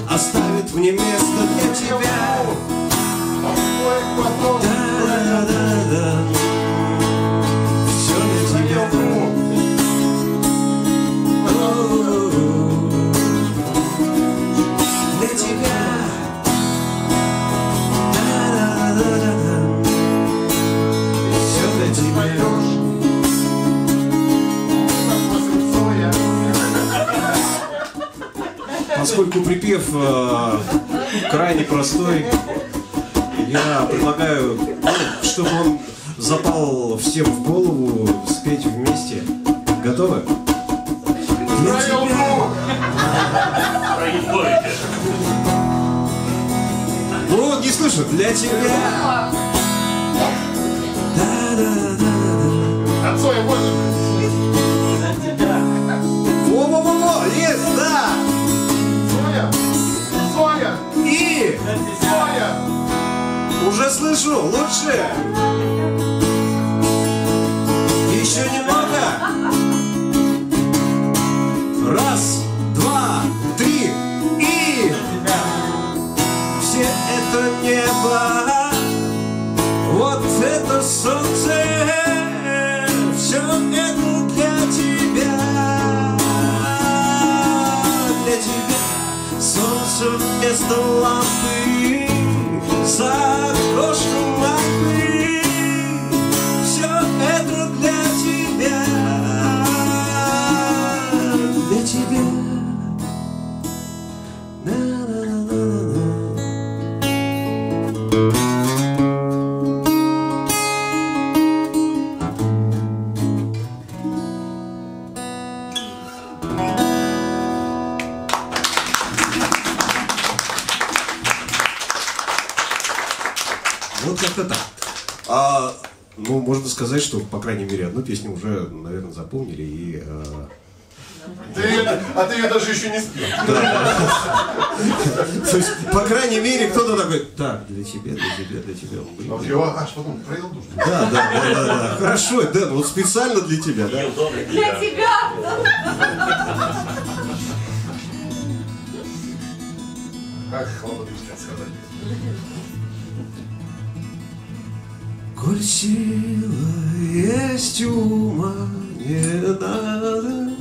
оставит мне место Поскольку припев э, крайне простой, я предлагаю, ну, чтобы он запал всем в голову, спеть вместе. Готовы? Для тебя. Ну вот не слышу. Для тебя. Отцой, можно? Уже слышу, лучше. Еще немного. Раз, два, три и все это небо, вот это солнце, все это для тебя, для тебя. Солнце вместо лампы за окошком запомнили. И, э, Ты, а ты ее даже еще не спел. то есть, по крайней мере, кто-то такой, так, для тебя, для тебя, для тебя. А его аж потом проел душ. Да, да, да, да, да. Хорошо, Дэн, вот специально для тебя, да? Для тебя. Как хлопотушка сказать. Коль сила есть ума не надо,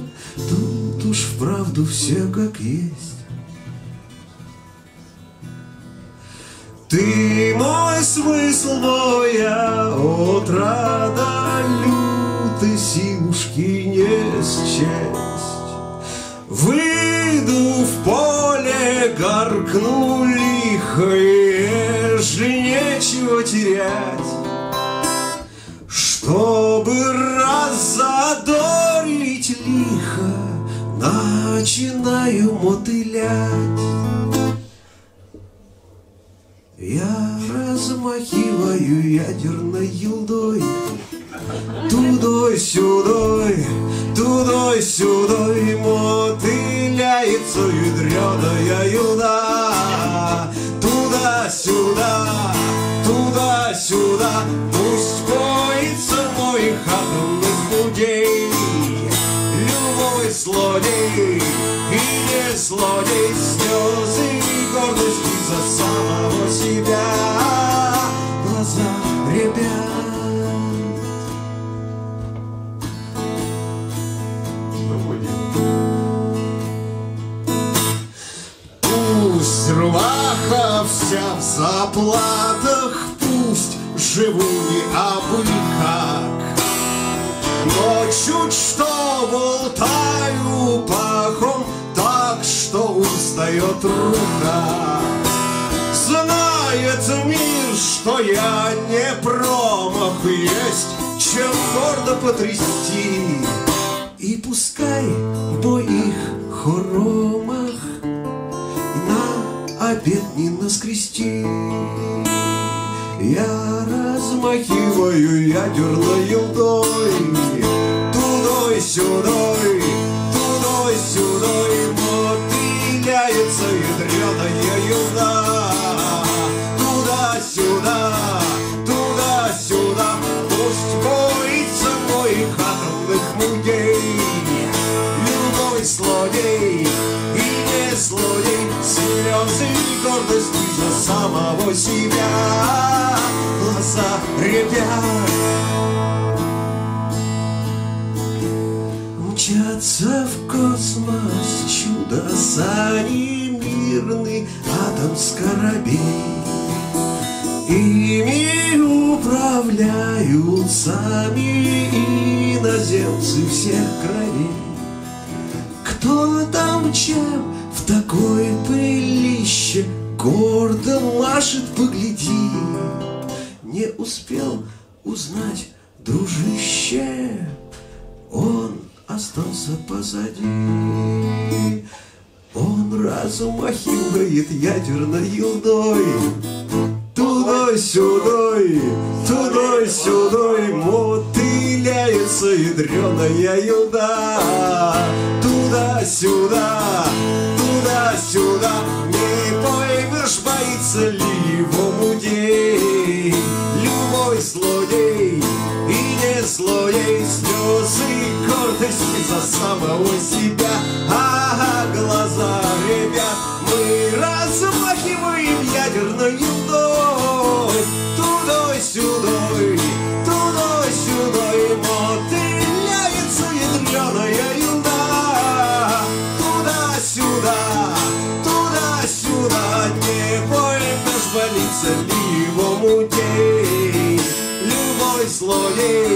Тут уж вправду все как есть. Ты мой смысл, моя отрада, люты силушки не счесть. Выйду в поле, горкну лихо, ежели нечего терять. Чтобы разодорить лихо, начинаю мотылять. Я размахиваю ядерной елдой, Тудой-сюдой, тудой-сюдой Мотыляется ядреная юда Туда-сюда, туда-сюда Пусть поется мой атомных людей Любой злодей и не злодей Слезы гордости за самого себя. Глаза ребят. Пусть рубаха вся в заплатах, пусть живу не абы Хочут, что болтаю пахом Так, что устает рука. Знает мир, что я не промах Есть чем гордо потрясти. И пускай в моих хоромах На обед не наскрести. Я размахиваю ядерной елдой Тудой-сюдой, тудой-сюдой Мотыляется ядреная елда Туда-сюда, туда-сюда Пусть боится мой атомных мундей. Любой злодей и не злодей Слезы гордости за самого себя. Глаза ребят Мчатся в космос чудеса мирный атом скоробей. Ими управляют сами иноземцы всех кровей. Кто там чем в такое пылище Гордо машет, погляди. Не успел узнать, дружище остался позади. Он размахивает ядерной елдой Тудой-сюдой, тудой-сюдой Мотыляется ядреная елда Туда-сюда, туда-сюда Не поймешь, боится ли его мудей. Любой злодей и не злодей Слезы гордости за самого себя. Ага, глаза ребят Мы размахиваем ядерной елдой Тудой-сюдой, тудой-сюдой Мотыляется ядреная елда Туда-сюда, туда-сюда Не поймешь, болится ли его мутей Любой злодей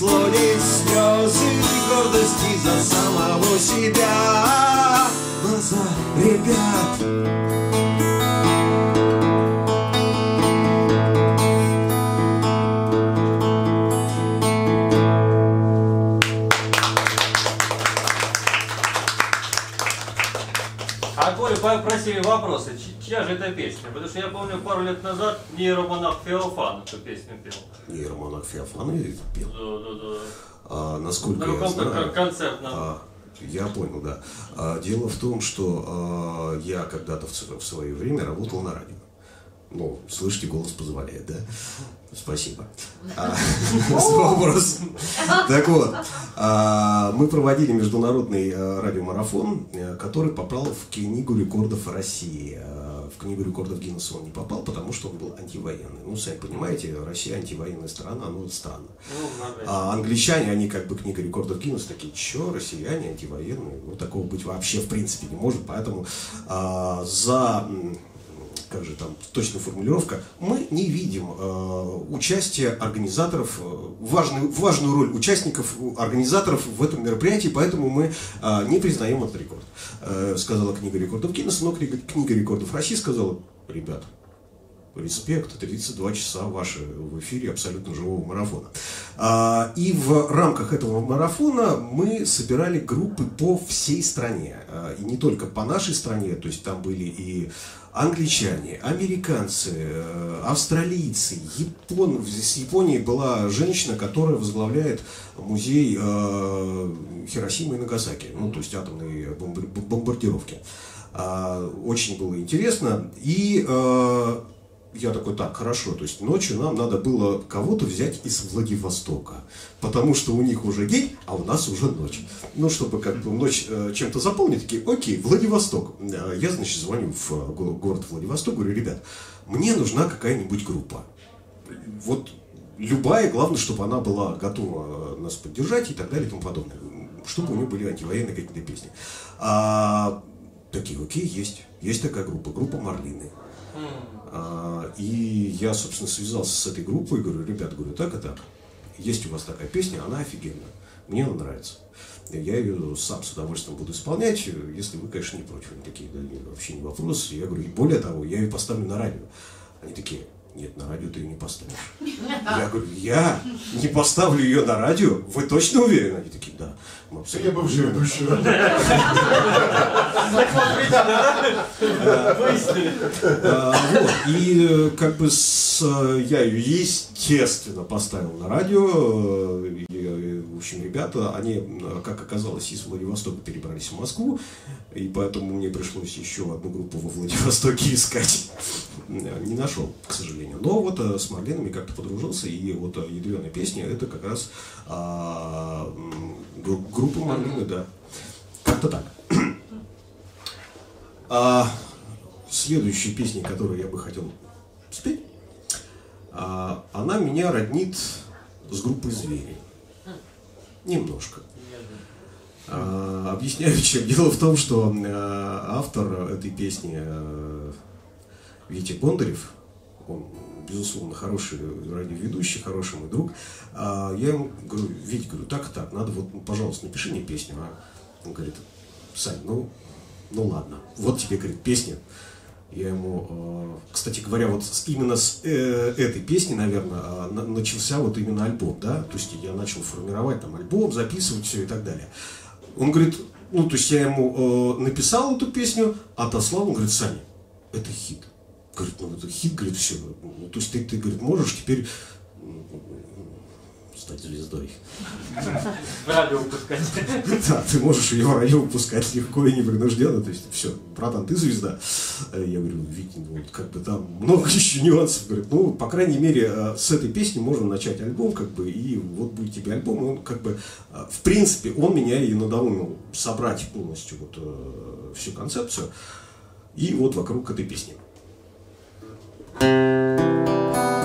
и не злодей Слезы гордости за самого себя. Глаза ребят. А попросили вопросы, чья же это песня? Потому что я помню, пару лет назад нейромонах Феофан эту песню пел. Нейромонах Феофан пел. Да, да, да. А, насколько На я знаю, кон- концертном. а, я понял, да. А, дело в том, что а, я когда-то в, в свое время работал на радио. Ну, слышите, голос позволяет, да? Спасибо. А, Вопрос. Так вот, а, мы проводили международный а, радиомарафон, э, который попал в книгу рекордов России. В книгу рекордов Гиннесса он не попал, потому что он был антивоенный. Ну, сами понимаете, Россия антивоенная страна, ну, это странно. Ну. А англичане, они как бы книга рекордов Гиннесса такие, что, россияне антивоенные? Ну, такого быть вообще в принципе не может, поэтому а, за, как же там точная формулировка, мы не видим э, участия организаторов, э, важную, важную роль участников, организаторов в этом мероприятии, поэтому мы э, не признаем этот рекорд. Э, сказала книга рекордов Гиннесса, но книга, книга рекордов России сказала, ребят, Респект, 32 часа ваши в эфире абсолютно живого марафона. А, И в рамках этого марафона мы собирали группы по всей стране. А, И не только по нашей стране, то есть там были и англичане, американцы, э, австралийцы, Япон... с Японии была женщина, которая возглавляет музей э, Хиросимы и Нагасаки, ну, то есть атомные бомбар- бомбардировки. А, Очень было интересно. И э, я такой, так, хорошо, то есть ночью нам надо было кого-то взять из Владивостока, потому что у них уже день, а у нас уже ночь. Ну, чтобы как бы ночь э, чем-то заполнить, такие, окей, Владивосток. Э, Я, значит, звоню в э, го- город Владивосток, говорю, ребят, мне нужна какая-нибудь группа. Вот любая, главное, чтобы она была готова э, нас поддержать и так далее и тому подобное. Чтобы у нее были антивоенные какие-то песни. А, такие, окей, есть. Есть такая группа, группа Марлины. А, И я, собственно, связался с этой группой говорю, ребят, говорю, так и так. Есть у вас такая песня, она офигенная. Мне она нравится. Я ее сам с удовольствием буду исполнять, если вы, конечно, не против. Они такие, да, вообще не вопрос. Я говорю, и более того, я ее поставлю на радио. Они такие, нет, на радио ты ее не поставишь. Я говорю, я не поставлю ее на радио? Вы точно уверены? Они такие, да. Мы абсолютно Я бывший уверены». ведущий. И э, как бы э, я ее, естественно, поставил на радио. э, в общем, ребята, они, как оказалось, из Владивостока перебрались в Москву. И поэтому мне пришлось еще одну группу во Владивостоке искать. Не нашел, к сожалению. Но вот с Марленами как-то подружился. И вот ядреная песня, это как раз а, м, гру- группа Марлены, да. Как-то так. А, следующая песня, которую я бы хотел спеть, а, она меня роднит с группой «Звери». Немножко. А, объясняю, чем. Дело в том, что а, автор этой песни а, Витя Бондарев, он, безусловно, хороший радиоведущий, хороший мой друг. А, я ему говорю, Вить, говорю, так и так, надо вот, пожалуйста, напиши мне песню. А? Он говорит, Сань, ну, ну ладно, вот тебе, говорит, песня. Я ему, э, кстати говоря, вот именно с э, этой песни, наверное, на- начался вот именно альбом, да, то есть я начал формировать там альбом, записывать все и так далее. Он говорит, ну, то есть я ему э, написал эту песню, отослал, он говорит, Саня, это хит. Говорит, ну, это хит, говорит, все. Ну, то есть ты, ты, говорит, можешь теперь м, стать звездой. В радио выпускать. Да, ты можешь ее в радио выпускать легко и непринужденно. То есть, все, братан, ты звезда. Э, Я говорю, ну, вот как бы там много еще нюансов. Говорит, ну, по крайней мере, э, с этой песни можно начать альбом, как бы, и вот будет тебе альбом. Он, как бы, э, в принципе, он меня и надоумил собрать полностью вот всю концепцию. И вот вокруг этой песни. Thank you.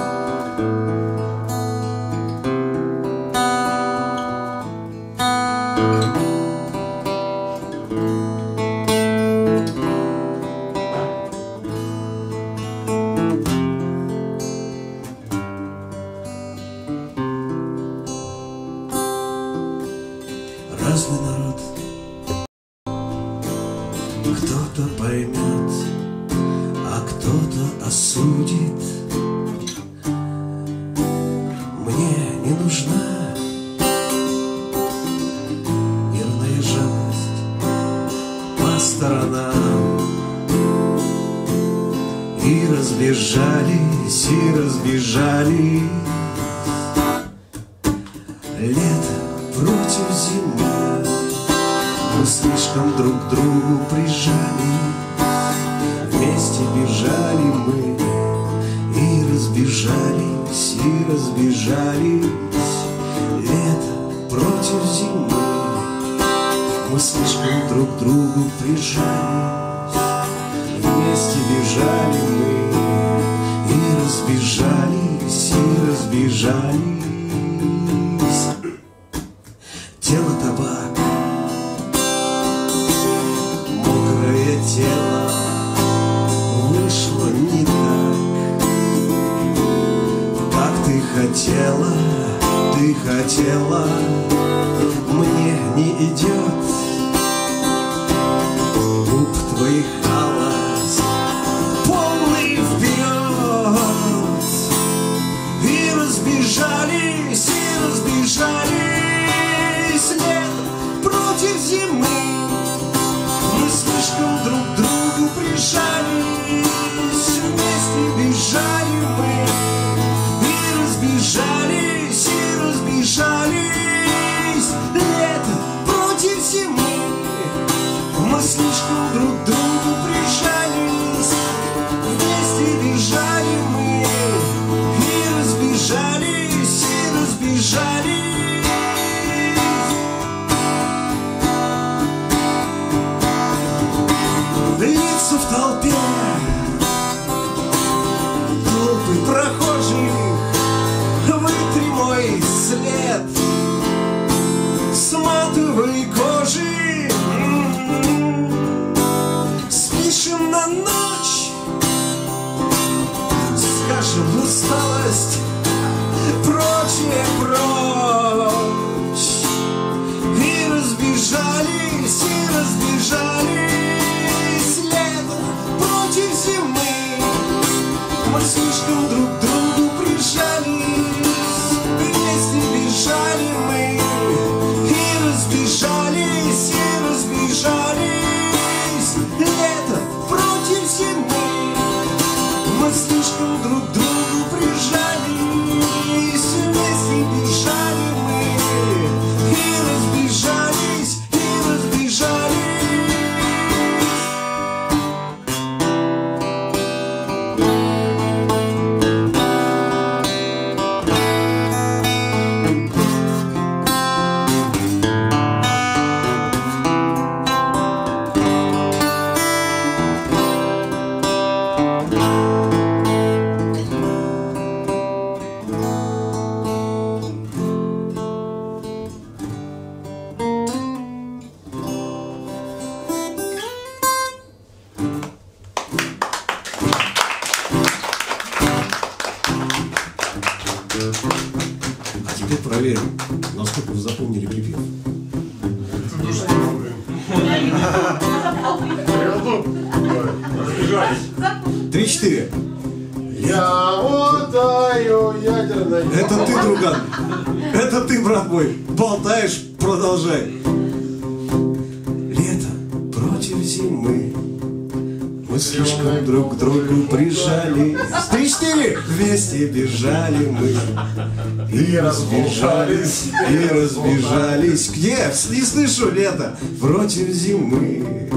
разбежались, и разбежались. Где? Не слышу лето, против зимы.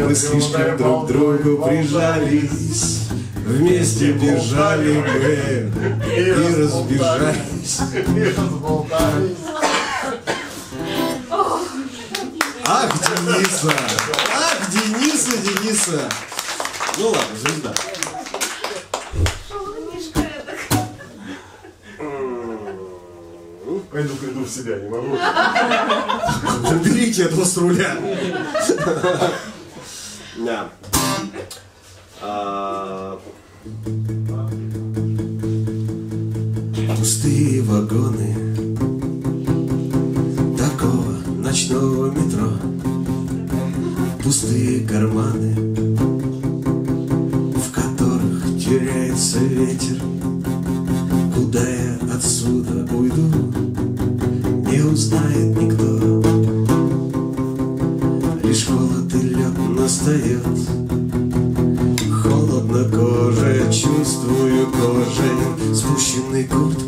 Мы слишком друг к другу прижались. Вместе бежали мы и разбежались. Ах, Дениса! Ах, Дениса, Дениса! Ну ладно, звезда. пойду приду в себя, не могу. Уберите этого с руля. Да. А, пустые вагоны такого ночного метро, пустые карманы, в которых теряется ветер, куда я отсюда уйду знает никто. Лишь холод и лед настает. Холодно кожа, чувствую кожей. Спущенный курт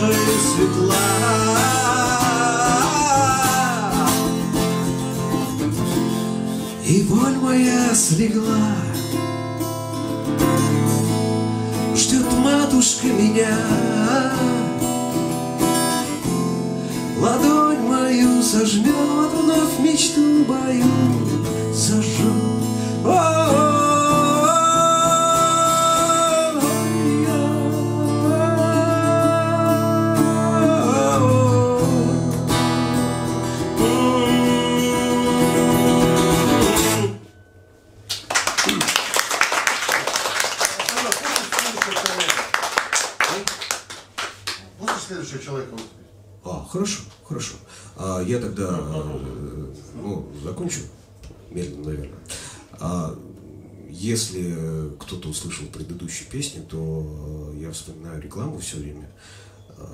и светла. И боль моя слегла. Ждет матушка меня. Ладонь мою сожмет, вновь мечту мою зажжет. Наверное. А если кто-то услышал предыдущую песню, то э, я вспоминаю рекламу все время. Э,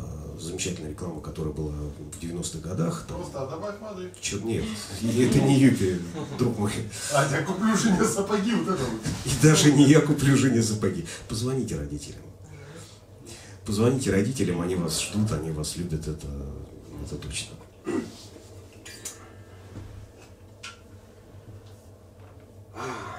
Замечательная реклама, которая была в 90-х годах. Там, Просто добавь воды. чё- нет, это не Юпи, друг мой. А, я куплю жене сапоги, вот это вот. И даже не я куплю жене сапоги. Позвоните родителям. Позвоните родителям, они вас ждут, они вас любят, это, это точно. Ah.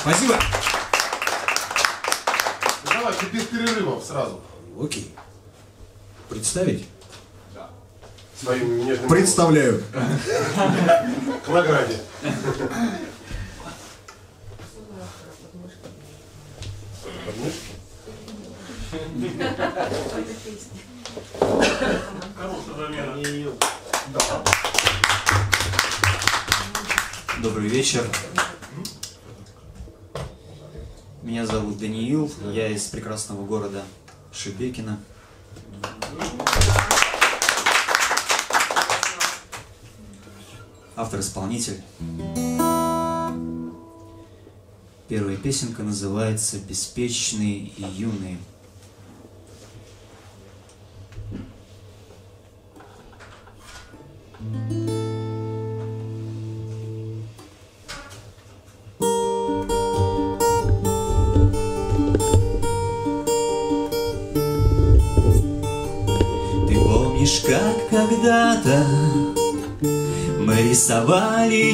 Спасибо. Давайте без перерывов сразу. Окей. Представить? Своим нежным Представляю. к награде. Подмышки? Добрый вечер. Меня зовут Даниил, я из прекрасного города Шебекино. Автор-исполнитель. Первая песенка называется «Беспечные и юные».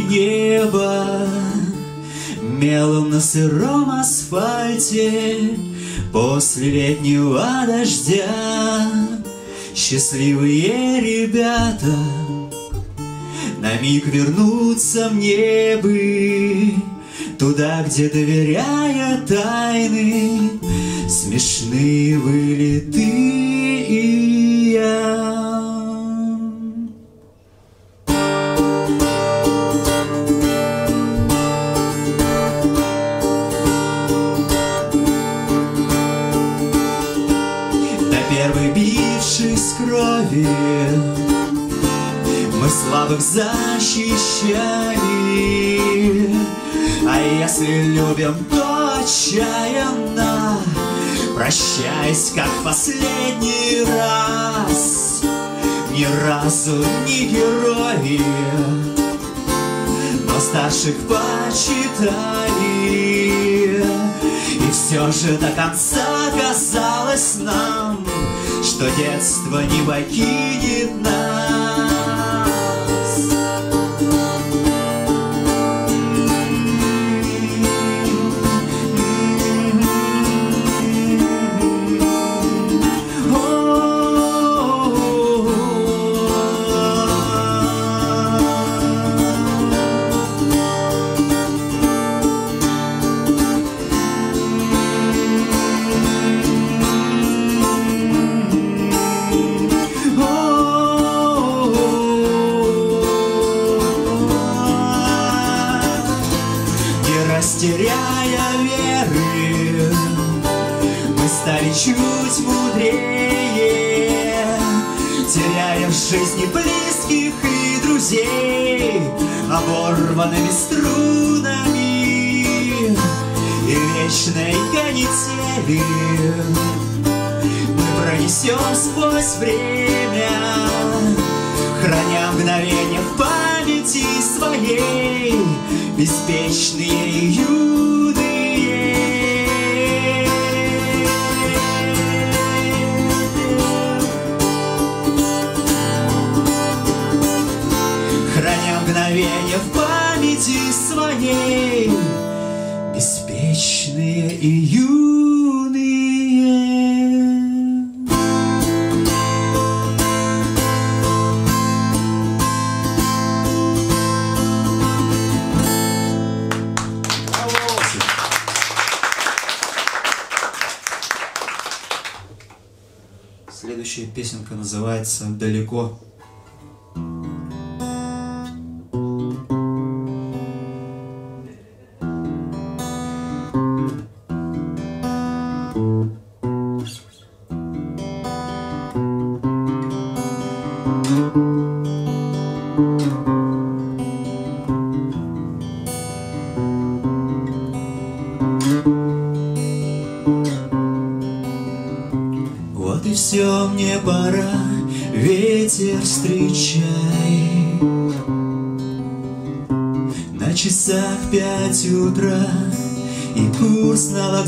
Небо Мелом на сыром асфальте после летнего дождя. Счастливые ребята на миг вернуться мне бы Туда, где доверяя тайны Смешные были ты и я слабых защищали А если любим, то отчаянно. Прощаясь, как последний раз. Ни разу не герои Но старших почитали. И все же до конца казалось нам Что детство не покинет нас чуть мудрее. Теряя в жизни близких и друзей Оборванными струнами И вечной канители. Мы пронесем сквозь время Храня мгновение в памяти своей Беспечные юные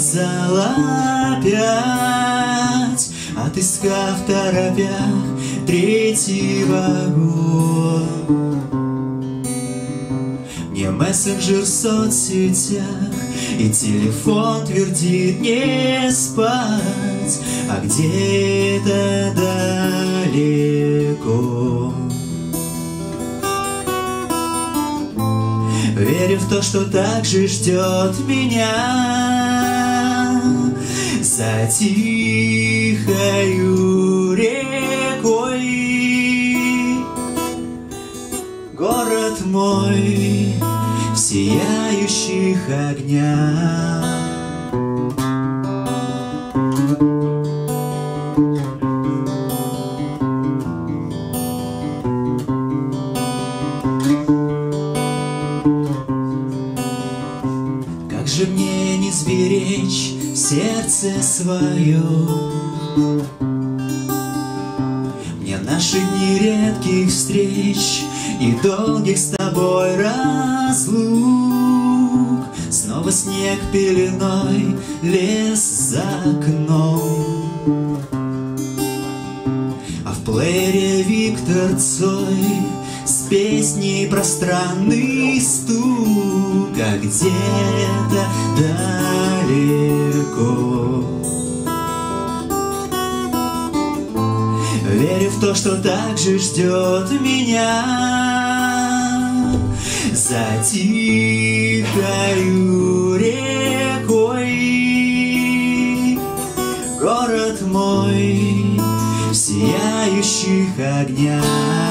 вокзал опять. Отыскав торопя третий вагон. Мне мессенджер в соцсетях И телефон твердит не спать А где-то далеко Верю в то, что так же ждет меня За тихою рекой Город мой в сияющих огнях. Сердце свое? Мне наши дни редких встреч И долгих с тобой разлук. Снова снег пеленой, лес за окном. А в плеере Виктор Цой С песней про странный стук А где-то далеко. Верю в то, что так же ждет меня За тихою рекой. Город мой в сияющих огнях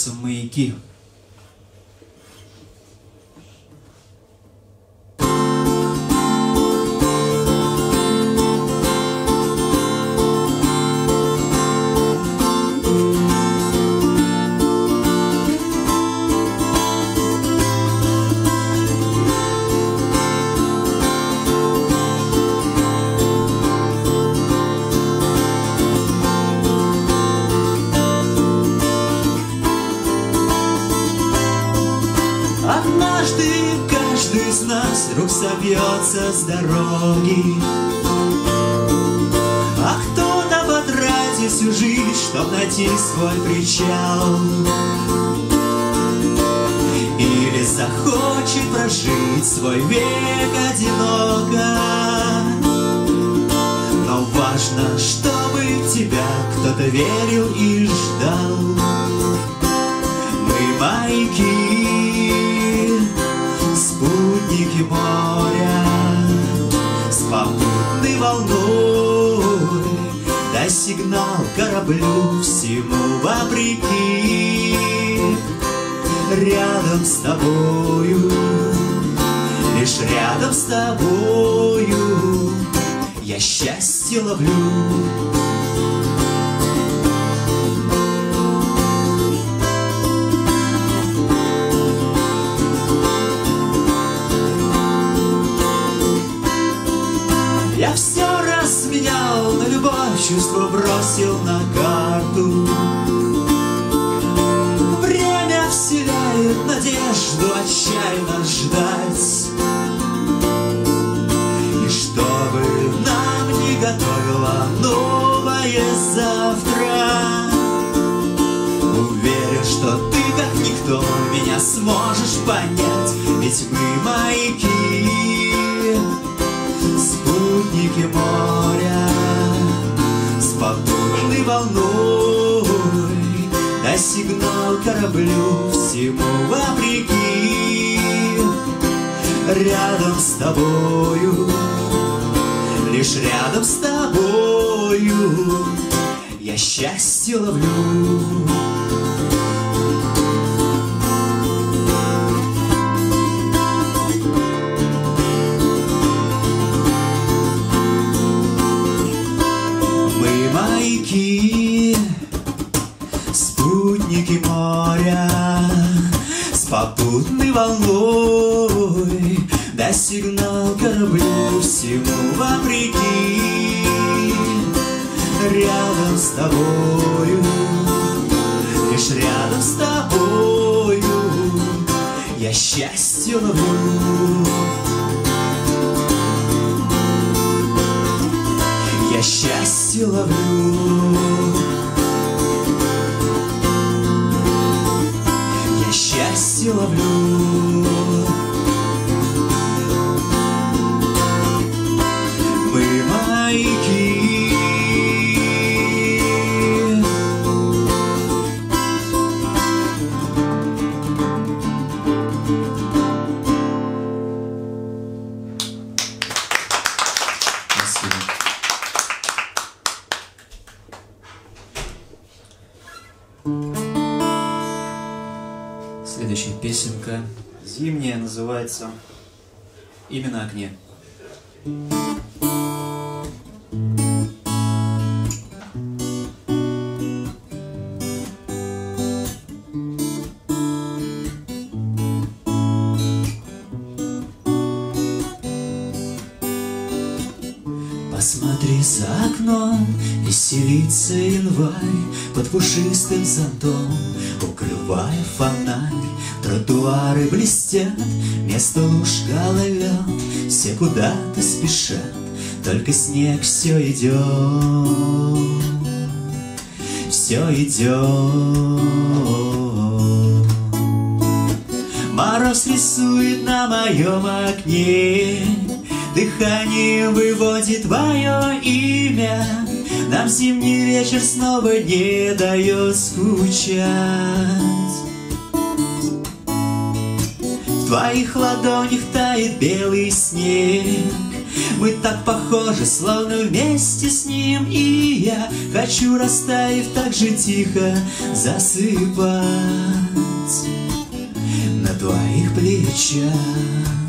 называется «Маяки». Свой век одиноко. Но важно, чтобы тебя кто-то верил и ждал. Маяки, спутники моря, с попутной волной, дай сигнал кораблю всему вопреки. Рядом с тобою, рядом с тобою я счастье ловлю. Я все разменял на любовь, чувство бросил на карту. Кораблю всему вопреки. Рядом с тобою лишь рядом с тобою я счастье ловлю пушистым зонтом, укрывая фонарь. Тротуары блестят, место луж лед Все куда-то спешат, только снег все идет Все идет Мороз рисует на моем окне Дыхание выводит твое имя Нам зимний вечер снова не дает скучать. В твоих ладонях тает белый снег. Мы так похожи, словно вместе с ним И я. Хочу, растаяв так же тихо Засыпать на твоих плечах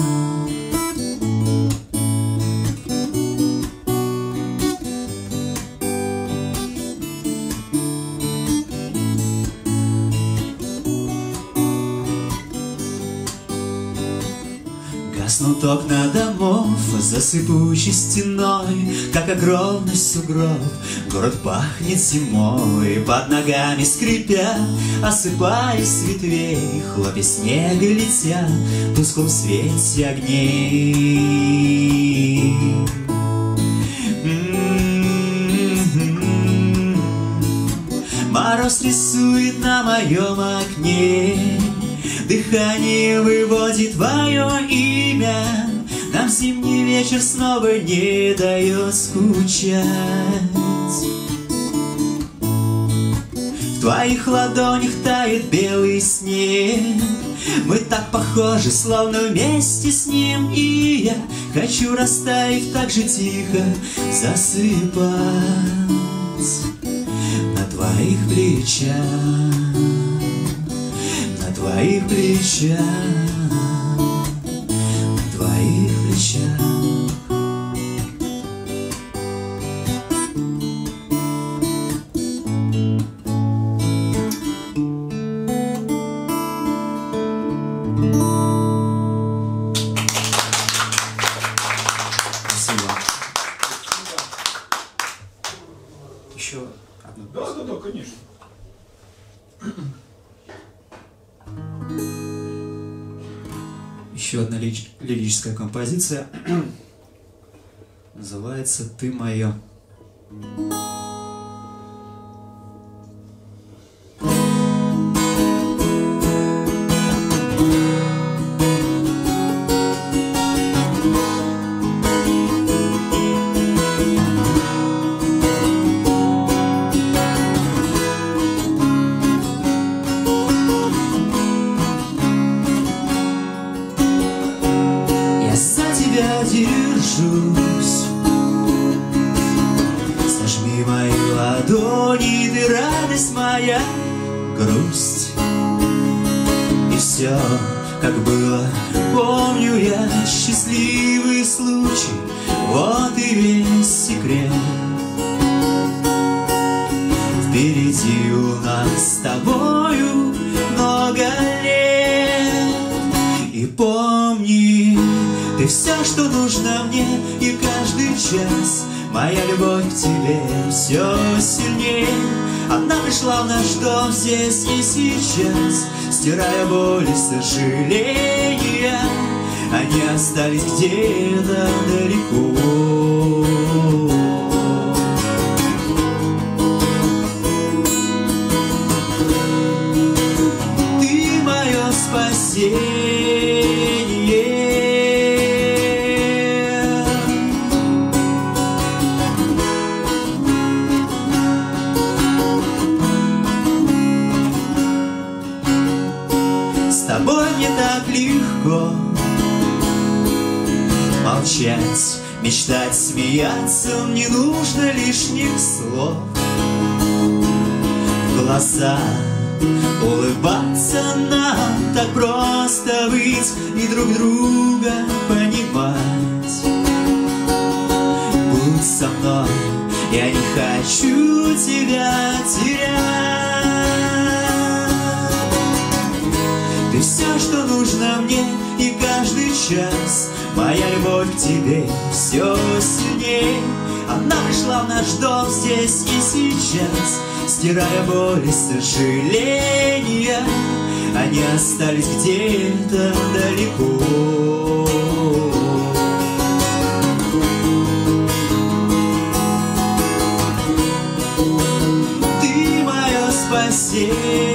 Гаснут окна домов за сыпучей стеной, Как огромный сугроб, город пахнет зимой, Под ногами скрипят, осыпаясь ветвей, Хлопья снега летят в тусклом свете огней. М-м-м. Мороз рисует на моем окне Дыхание выводит твое имя. Нам зимний вечер снова не дает скучать. В твоих ладонях тает белый снег. Мы так похожи, словно вместе с ним И я. Хочу, растаяв так же тихо Засыпать на твоих плечах твоих плечах композиция. Называется «Ты мое». Я Впереди у нас с тобою много лет. И помни, ты все, что нужно мне И каждый час моя любовь к тебе все сильнее. Она пришла в наш дом здесь и сейчас Стирая боль и сожаления Они остались где-то далеко тобой мне так легко Молчать, мечтать, смеяться. Не нужно лишних слов глаза улыбаться нам Так просто быть и друг друга понимать. Будь со мной, я не хочу тебя терять. Ты все, что нужно мне, и каждый час. Моя любовь к тебе все сильнее. Она пришла в наш дом здесь и сейчас Стирая боль и сожаления Они остались где-то далеко. Ты мое спасение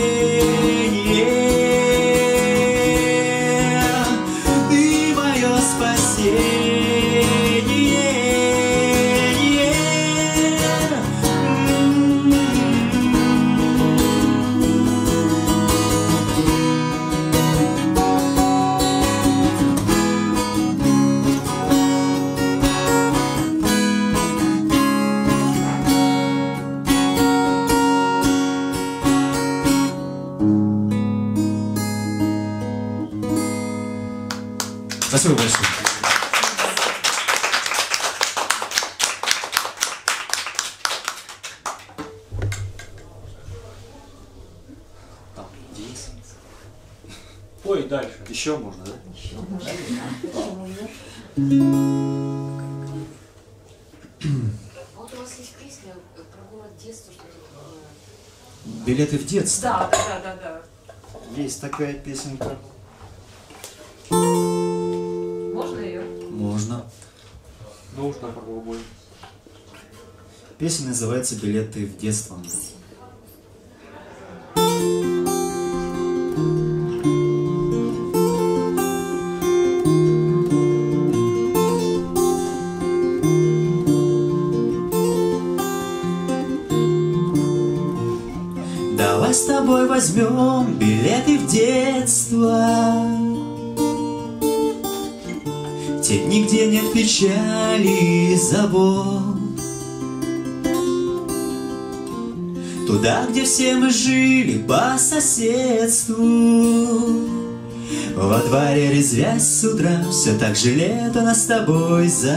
Да, да, да, да, да. Есть такая песенка. Можно ее? Можно. Нужно попробуем. Песня называется «Билеты в детство». Детство. Те нигде нет печали и забот. Туда, где все мы жили по соседству. Во дворе резвясь с утра, все так же лето нас с тобой зовет.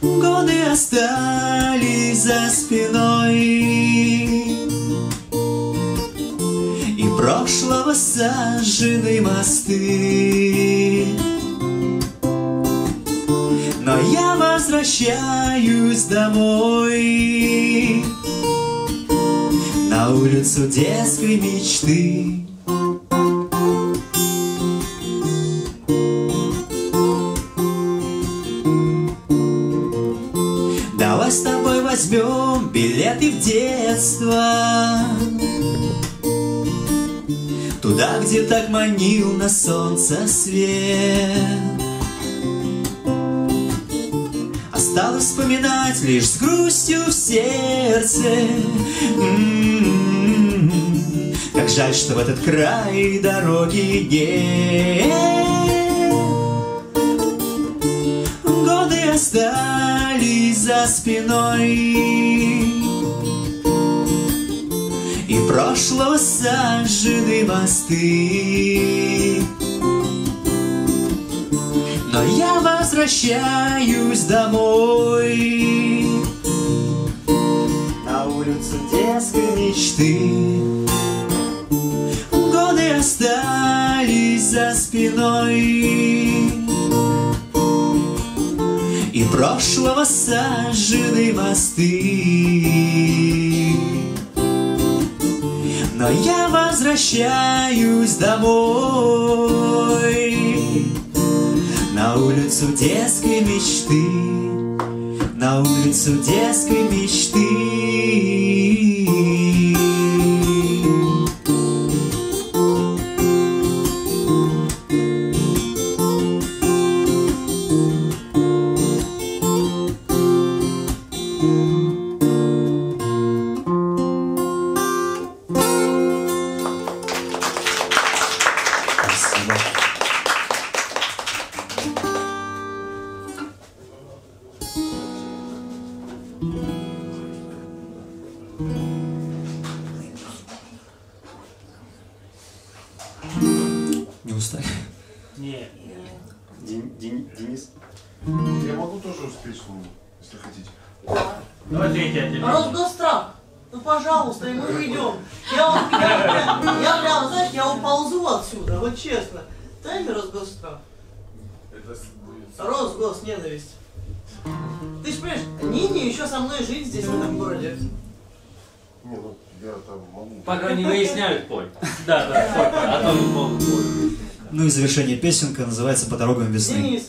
Годы остались за спиной прошлого сожжены мосты. Но я возвращаюсь домой. На улицу детской мечты. Давай с тобой возьмем билеты в детство где так манил на солнце свет. Осталось вспоминать лишь с грустью в сердце. Как жаль, что в этот край дороги нет. Годы остались за спиной прошлого сожжены мосты. Но я возвращаюсь домой. На улицу детской мечты. Годы остались за спиной. И прошлого сожжены мосты я возвращаюсь домой. На улицу детской мечты На улицу детской мечты песенка называется «По дорогам весны».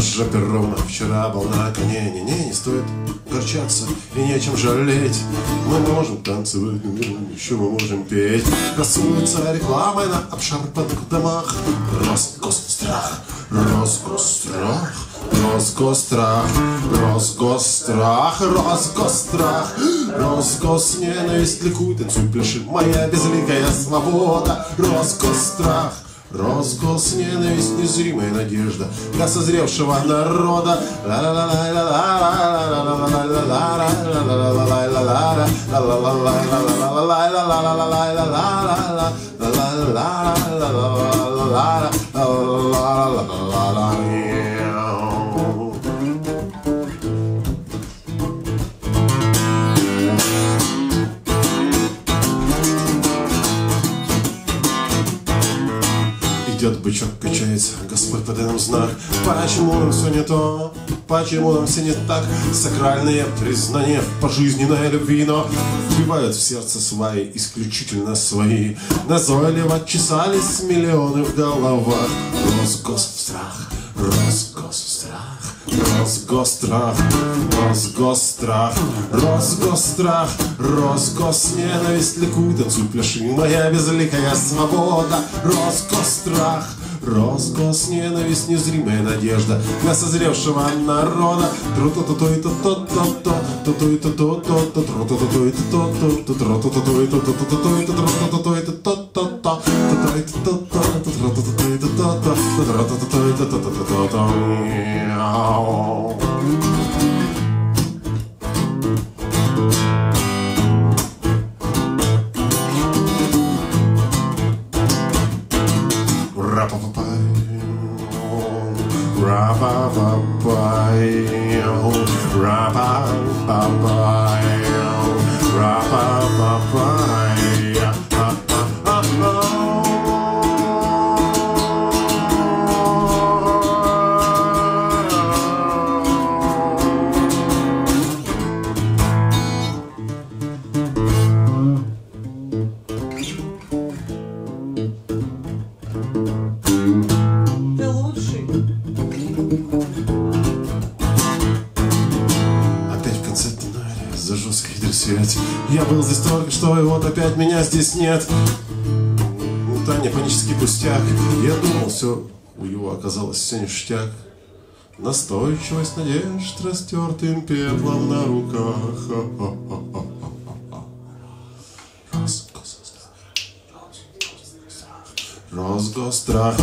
Сижу на жопе ровно, вчера был на коне Не, не, не стоит горчаться и не о чем жалеть. Мы можем танцевать, еще мы можем петь. Красуются рекламы на обшарпанных домах. Росгострах, Росгострах Росгострах, Росгострах, Росгострах Росгосненависть ликуй, танцуй, пляши Моя безликая свобода Росгострах Росгосненависть, незримая надежда Для созревшего народа. Идет бычок, качается, Господь подай нам знак. Почему нам все не то, почему нам все не так? Сакральные признания в пожизненной любви Но вбивают в сердце свои, исключительно свои. Назойливо чесались миллионы в головах. Росгострах, Росгострах Росгострах, Росгострах, Росгострах, Росгосненависть ликуй, танцуй, пляши, моя безликая свобода, Росгострах, Росгосненависть, незримая надежда для созревшего народа. тру ту ту ту и ту то то то ту ту и ту то то то тру ту ту ту и то то ту тру ту ту ту и ту ту ту ту и ту тру ту ту ту и ту то то то ту ту и ту то то ту тру ту ту ту и ту то то ту тру ту ту ту и ту то то то то Мяу. ba ba ba ra ba ba ba ra ba был здесь только что, и вот опять меня здесь нет. Таня, панический пустяк. Я думал, все у его оказалось все ништяк. Настойчивость надежд растертым пеплом на руках Росгострах,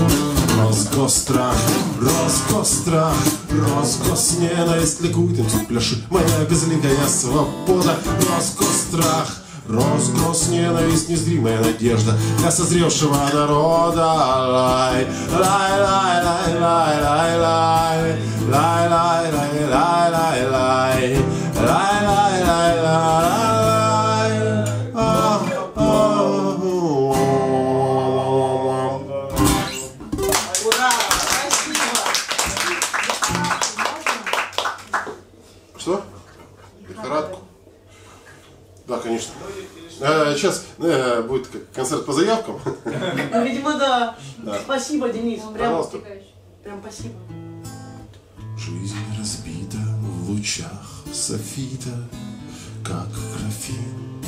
Росгострах, Росгострах, Росгосненависть ликует им пляши Моя безликая свобода, Росгосстрах, Росгосненависть, незримая надежда Для созревшего народа Лай, лай, лай, лай, лай, лай, лай Лай, лай, лай, лай, лай, лай Лай, лай, лай, лай, лай Э, сейчас э, будет концерт по заявкам. Ну, видимо, да. Да. Спасибо, Денис. Прям, Пожалуйста. прям спасибо. Жизнь разбита в лучах софита, как графин,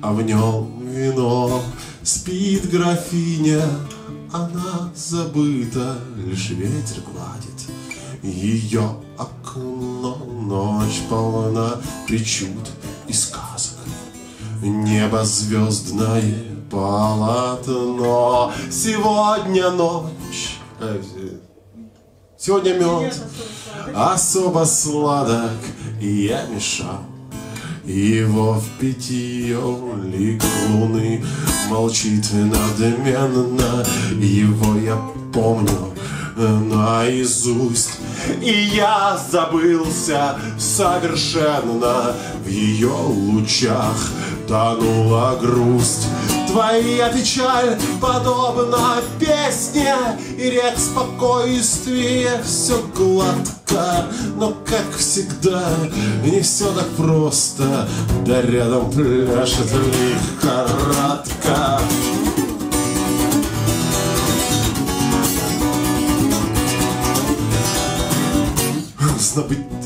а в нем вино спит графиня, она забыта, лишь ветер гладит ее окно, ночь полна причуд и сказок. Небо звездное полотно, сегодня ночь. э, Сегодня мед особо сладок, и я мешал. Его в питье лик луны молчит надменно, его я помню наизусть. И я забылся совершенно в ее лучах тонула грусть. Твоя печаль подобна песне И рек спокойствия все гладко Но, как всегда, не все так просто Да рядом пляшет лихорадка Знобит,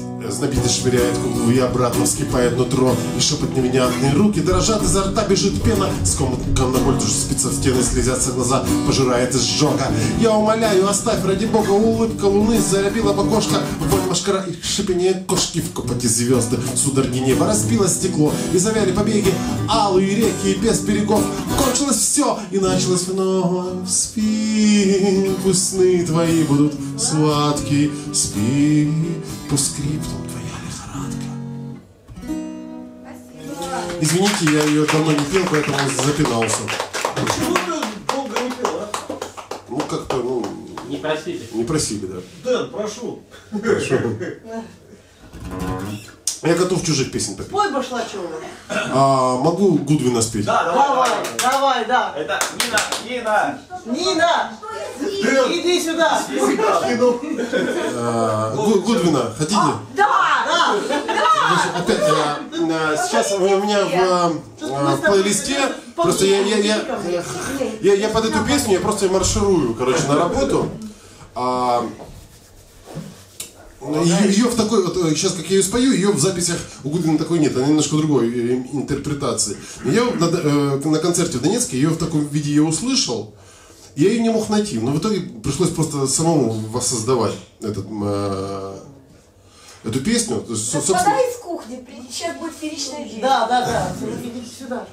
знобито швыряет куклу и обратно вскипает нутро. И шепот невнятные руки дрожат, изо рта бежит пена. С комком на боль спится в стены, слезятся глаза, пожирает изжога. Я умоляю, оставь ради бога улыбка луны Зарябила в вонь машкара и шипение кошки В копоте звезды, судороги неба разбило стекло И завяли побеги, алые реки и без берегов. Кончилось все и началось вновь. Спи, пусть сны твои будут сладкие Спи, по скриптум Извините, я ее давно не пел, поэтому запинался. Почему ты долго не пел, а? Ну, как-то, ну, Не просили. не просили, да. Дэн, прошу. Я готов чужих песен попеть. Пой Башлачева. А, могу Гудвина спеть? Да, давай, Давай, давай. давай, да. Это Нина, Нина. Нина! Иди сюда! А, Гу- Гудвина, хотите? Да! Опять, а, а, сейчас у меня в, а, в плейлисте, просто я, я, я, я, я под эту песню, я просто марширую, короче, на работу. А, ее, ее в такой, вот, сейчас как я ее спою, ее в записях у Гудвина такой нет, она немножко другой э, интерпретации. Я вот на, э, на концерте в Донецке ее в таком виде я услышал, я ее не мог найти, но в итоге пришлось просто самому воссоздавать этот, э, эту песню. Со- собственно, Господа из кухни, сейчас будет фееричное действие. Да, да, да. Сюда.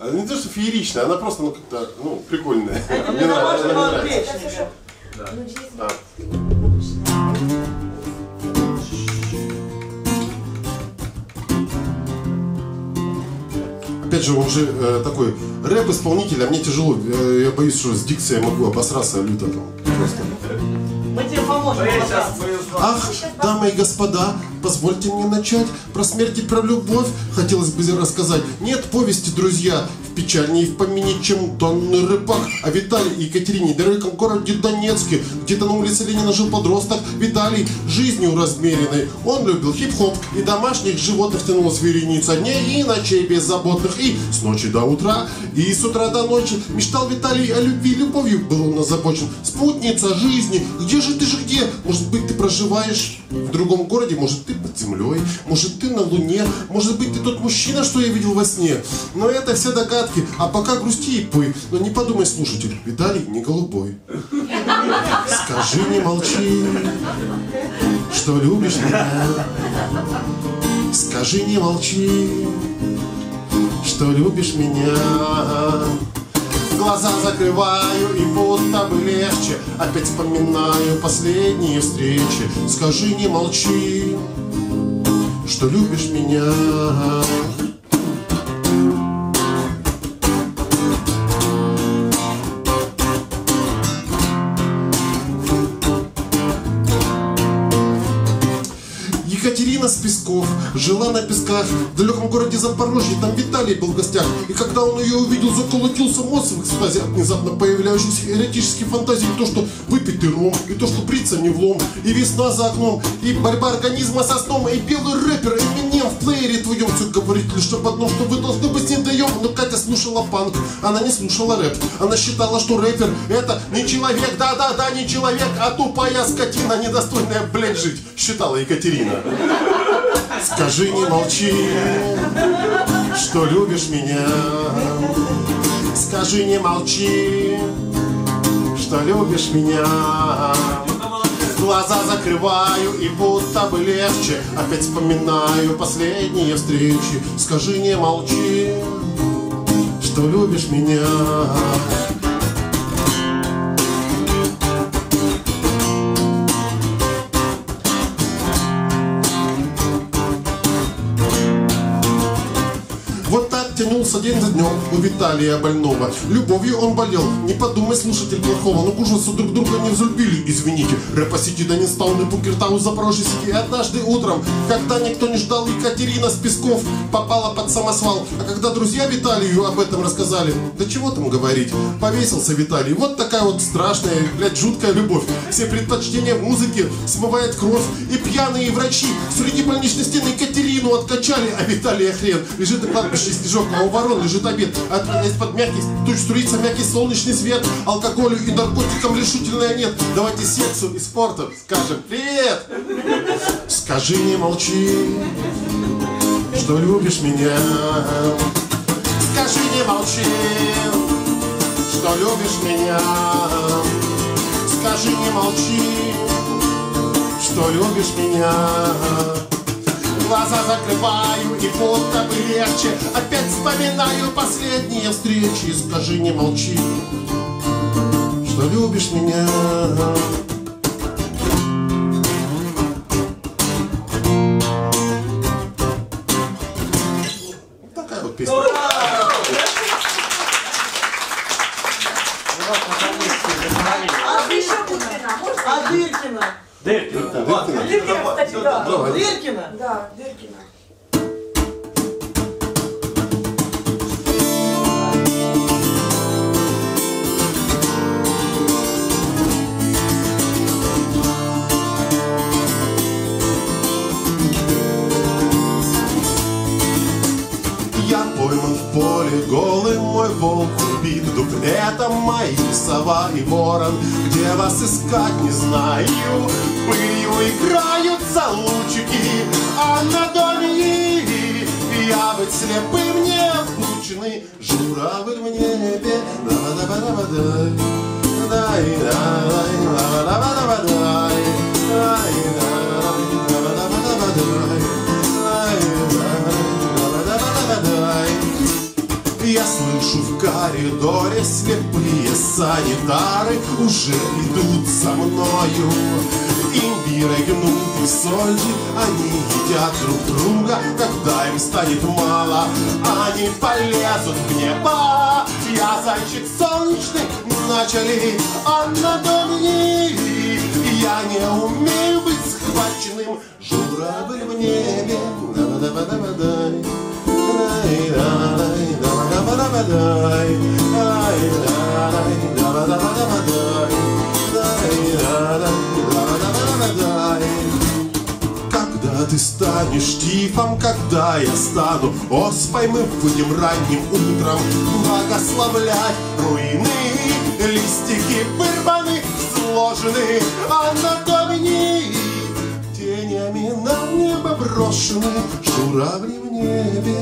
Она не то, что фееричная, она просто, ну, как-то, ну, прикольная. Это Мне нравится. Ну, здесь Опять же, он же э, такой рэп-исполнитель, а мне тяжело. Я, я боюсь, что с дикцией могу обосраться люто там. Просто. Мы тебе поможем. Ах, дамы и господа, позвольте мне начать про смерть и про любовь. Хотелось бы рассказать. Нет повести, друзья, в печальнее и в помине, чем тонный рыбак. А Виталий и Екатерине, далеком городе Донецке, где-то на улице Ленина жил подросток Виталий, жизнью размеренный. Он любил хип-хоп и домашних животных тянулась вереница дней и ночей беззаботных. И с ночи до утра, и с утра до ночи мечтал Виталий о любви, любовью был он озабочен. Спутница жизни, где же ты же где? Может быть, ты проживаешь В другом городе, может, ты под землей, может, ты на луне, может быть, ты тот мужчина, что я видел во сне. Но это все догадки, а пока грусти и пой. Но не подумай, слушатель, Виталий не голубой. Скажи, не молчи, что любишь меня. Скажи, не молчи, что любишь меня. Глаза закрываю и будто бы легче. Опять вспоминаю последние встречи. Скажи, не молчи, что любишь меня Песков жила на Песках в далеком городе Запорожье. Там Виталий был в гостях. И когда он ее увидел, заколотился мозг в экстазе от внезапно появляющихся эротических фантазий. И то, что выпитый ром, и то, что бриться не влом, и весна за окном, и борьба организма со сном, и белый рэпер, Эминем в плеере твоем. Все говорит лишь об одном, что вы должны быть не даем. Но Катя слушала панк, она не слушала рэп. Она считала, что рэпер это не человек, да-да-да, не человек, а тупая скотина, недостойная, блядь, жить, считала Екатерина. Скажи, не молчи, что любишь меня. Скажи, не молчи, что любишь меня. Глаза закрываю и будто бы легче Опять вспоминаю последние встречи Скажи, не молчи, что любишь меня тянулся день за днем у Виталия больного. Любовью он болел, не подумай, слушатель плохого, но к ужасу друг друга не взлюбили, извините. Рэпа Сити да не стал на Букертау Запорожье Сити. И однажды утром, когда никто не ждал, Екатерина с Песков попала под самосвал. А когда друзья Виталию об этом рассказали, да чего там говорить, повесился Виталий. Вот такая вот страшная, блядь, жуткая любовь. Все предпочтения в музыке смывает кровь. И пьяные врачи среди больничной стены Екатерину откачали, а Виталия хрен. Лежит на кладбище снежок, а у ворон лежит обед. От из-под мягких туч струится мягкий солнечный свет. Алкоголю и наркотикам решительно нет. Давайте сексу и спорту скажем привет. Скажи, не молчи, что любишь меня. Скажи, не молчи, что любишь меня. Скажи, не молчи, что любишь меня. Глаза закрываю и будто бы легче. Опять вспоминаю последние встречи. Скажи, не молчи, что любишь меня искать не знаю. Пылью играются лучики А на доме я быть слепым не вручены Журавль в небе да-да-да-да-дай коридоре слепые санитары Уже идут за мною Имбирь, гнут и сольди Они едят друг друга Когда им станет мало Они полезут в небо Я зайчик солнечный Начали, а надо мне Я не умею быть схваченным Журавль в небе Да-да-да-да-да-дай когда ты станешь тифом, когда я стану оспой, мы будем ранним утром благословлять руины. Листики вырваны, сложены, а на доме тени бы брошены журавли в небе.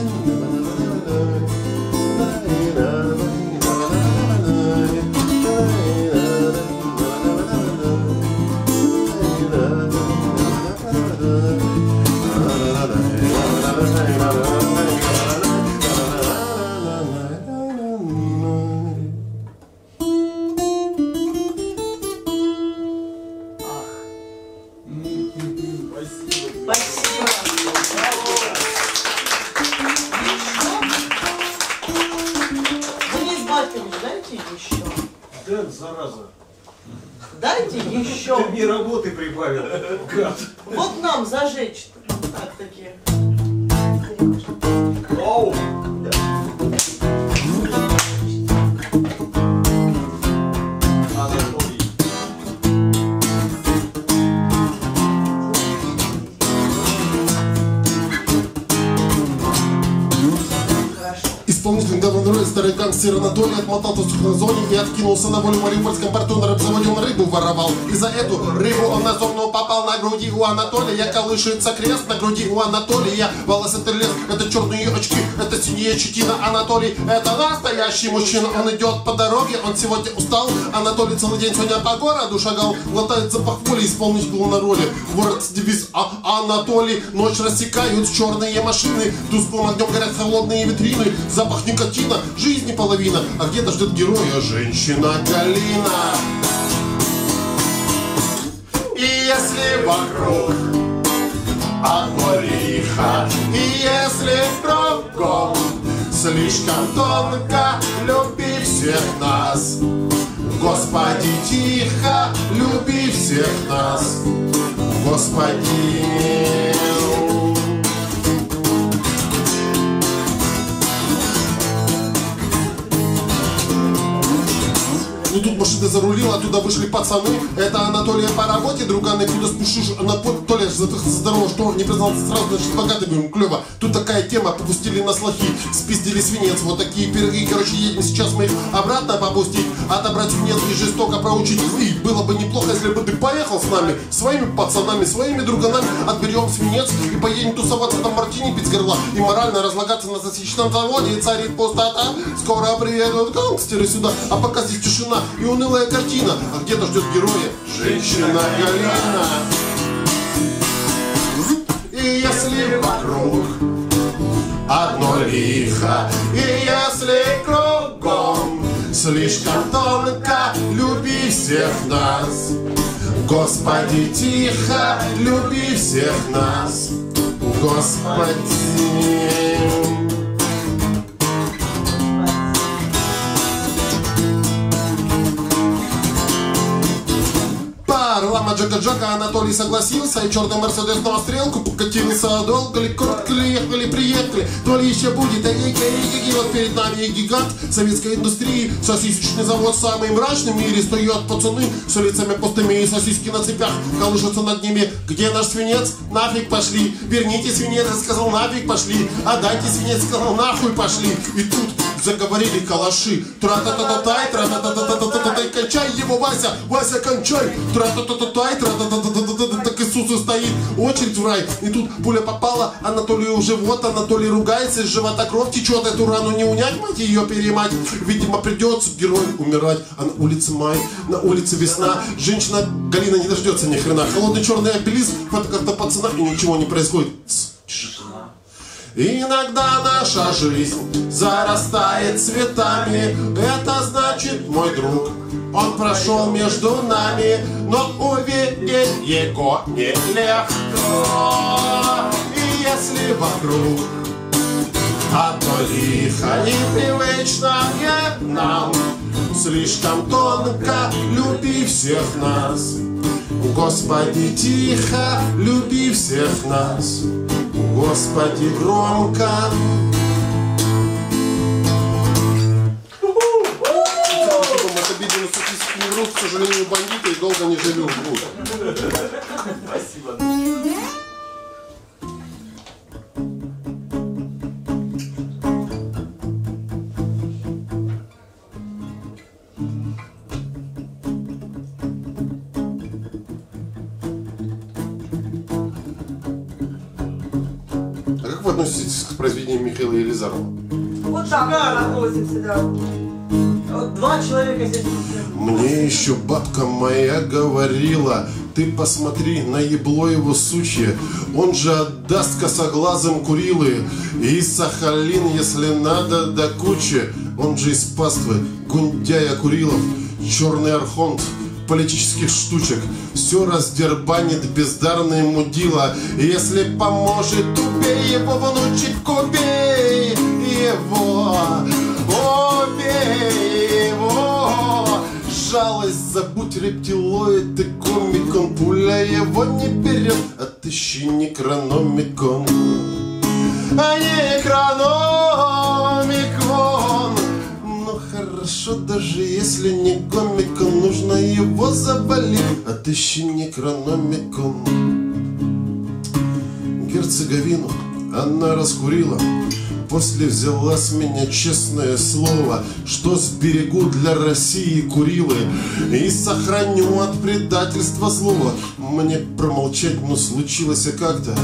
У Анатолия. Колышется крест на груди у Анатолия. Волос это это черные очки, это синие щетина Анатолий. Это настоящий мужчина, он идет по дороге, он сегодня устал. Анатолий целый день сегодня по городу шагал, глотает запах воли, исполнитель на роли. Город девиз а Анатолий, ночь рассекают черные машины, тусклым огнем горят холодные витрины, запах никотина, жизни половина, а где-то ждет героя женщина Галина. Если вокруг одно лихо, и если кругом слишком тонко, люби всех нас. Господи, тихо, люби всех нас. Господи. Ну машина зарулила, оттуда вышли пацаны. Это Анатолия по работе, друганы, куда спушишь, Анатолия здорово, что не признался сразу, значит богатый будем, клево. Тут такая тема, попустили на слохи, спиздили свинец, вот такие пироги, короче, едем сейчас мы их обратно попустить, отобрать свинец и жестоко проучить. И было бы неплохо, если бы ты поехал с нами, своими пацанами, своими друганами, отберем свинец и поедем тусоваться там мартини пить с горла и морально разлагаться на сосичном заводе, царит пустота. Скоро приедут гангстеры сюда, а пока здесь тишина и унылая картина, а где-то ждет героя женщина Галина. И если вокруг одно лихо, и если кругом слишком тонко, люби всех нас. Господи, тихо, люби всех нас. Господи. Лама Джака Джака Анатолий согласился И черный Мерседес на стрелку Покатился. Долго ли, коротко ли, ехали, приехали? То ли еще будет, а ей ей Вот перед нами гигант советской индустрии. Сосисочный завод самый мрачный в мире Стоят пацаны с лицами пустыми И сосиски на цепях колышутся над ними. Где наш свинец? Нафиг пошли. Верните свинец, сказал нафиг пошли. Отдайте свинец, сказал нахуй пошли. И тут заговорили калаши. Тра-та-та-та-тай, тра-та-та-та-та-та-тай, кончай его, Вася, Вася, кончай. Тра-та-та-та-тай, тра-та-та-та-та-та, так Иисус стоит, очередь в рай. И тут пуля попала Анатолию в живот, Анатолий ругается, из живота кровь течет, эту рану не унять, мать ее перемать. Видимо, придется герой умирать. А на улице май, на улице весна. Женщина Галина не дождется ни хрена. Холодный черный обелиск, фотокарта пацана, и ничего не происходит. Тишина. Иногда наша жизнь зарастает цветами. Это значит, мой друг, он прошел между нами Но увидеть его нелегко И если вокруг одно лихо непривычное нам Слишком тонко люби всех нас. Господи, тихо люби всех нас Господи, громко. Врут, к сожалению, бандиты и долго не живут. Спасибо. Относитесь к произведениям Михаила Елизарова? Вот так мы относимся, да. Вот два человека здесь. Мне еще бабка моя говорила, ты посмотри на ебло его сучье, он же отдаст косоглазым Курилы, и Сахалин, если надо, до кучи, он же из паствы, Гундяя Курилов, черный архонт, политических штучек. Все раздербанит бездарный мудила. Если поможет, убей его, внучек, убей его. Убей его. Жалость забудь рептилоид и комик, он пуля его не берет, отыщи некрономикон. А некрономикон Ну хорошо, даже если не комикон Нужно его завалить Отыщи некрономикон Герцеговину она раскурила После взяла с меня честное слово, что сберегу для России Курилы и сохраню от предательства злого. Мне промолчать, но случилось как-то.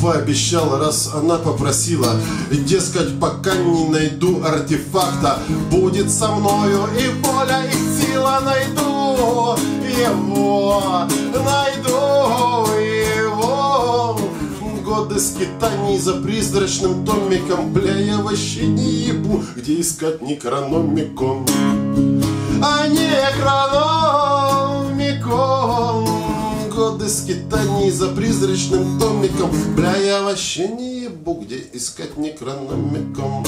Пообещала, раз она попросила. Дескать, пока не найду артефакта Будет со мною и воля, и сила Найду его, найду его. Годы скитаний за призрачным томиком Бля, я вообще не ебу, где искать некрономикон? А некрономикон Годы скитаний за призрачным томиком Бля, я вообще не ебу, где искать некрономикон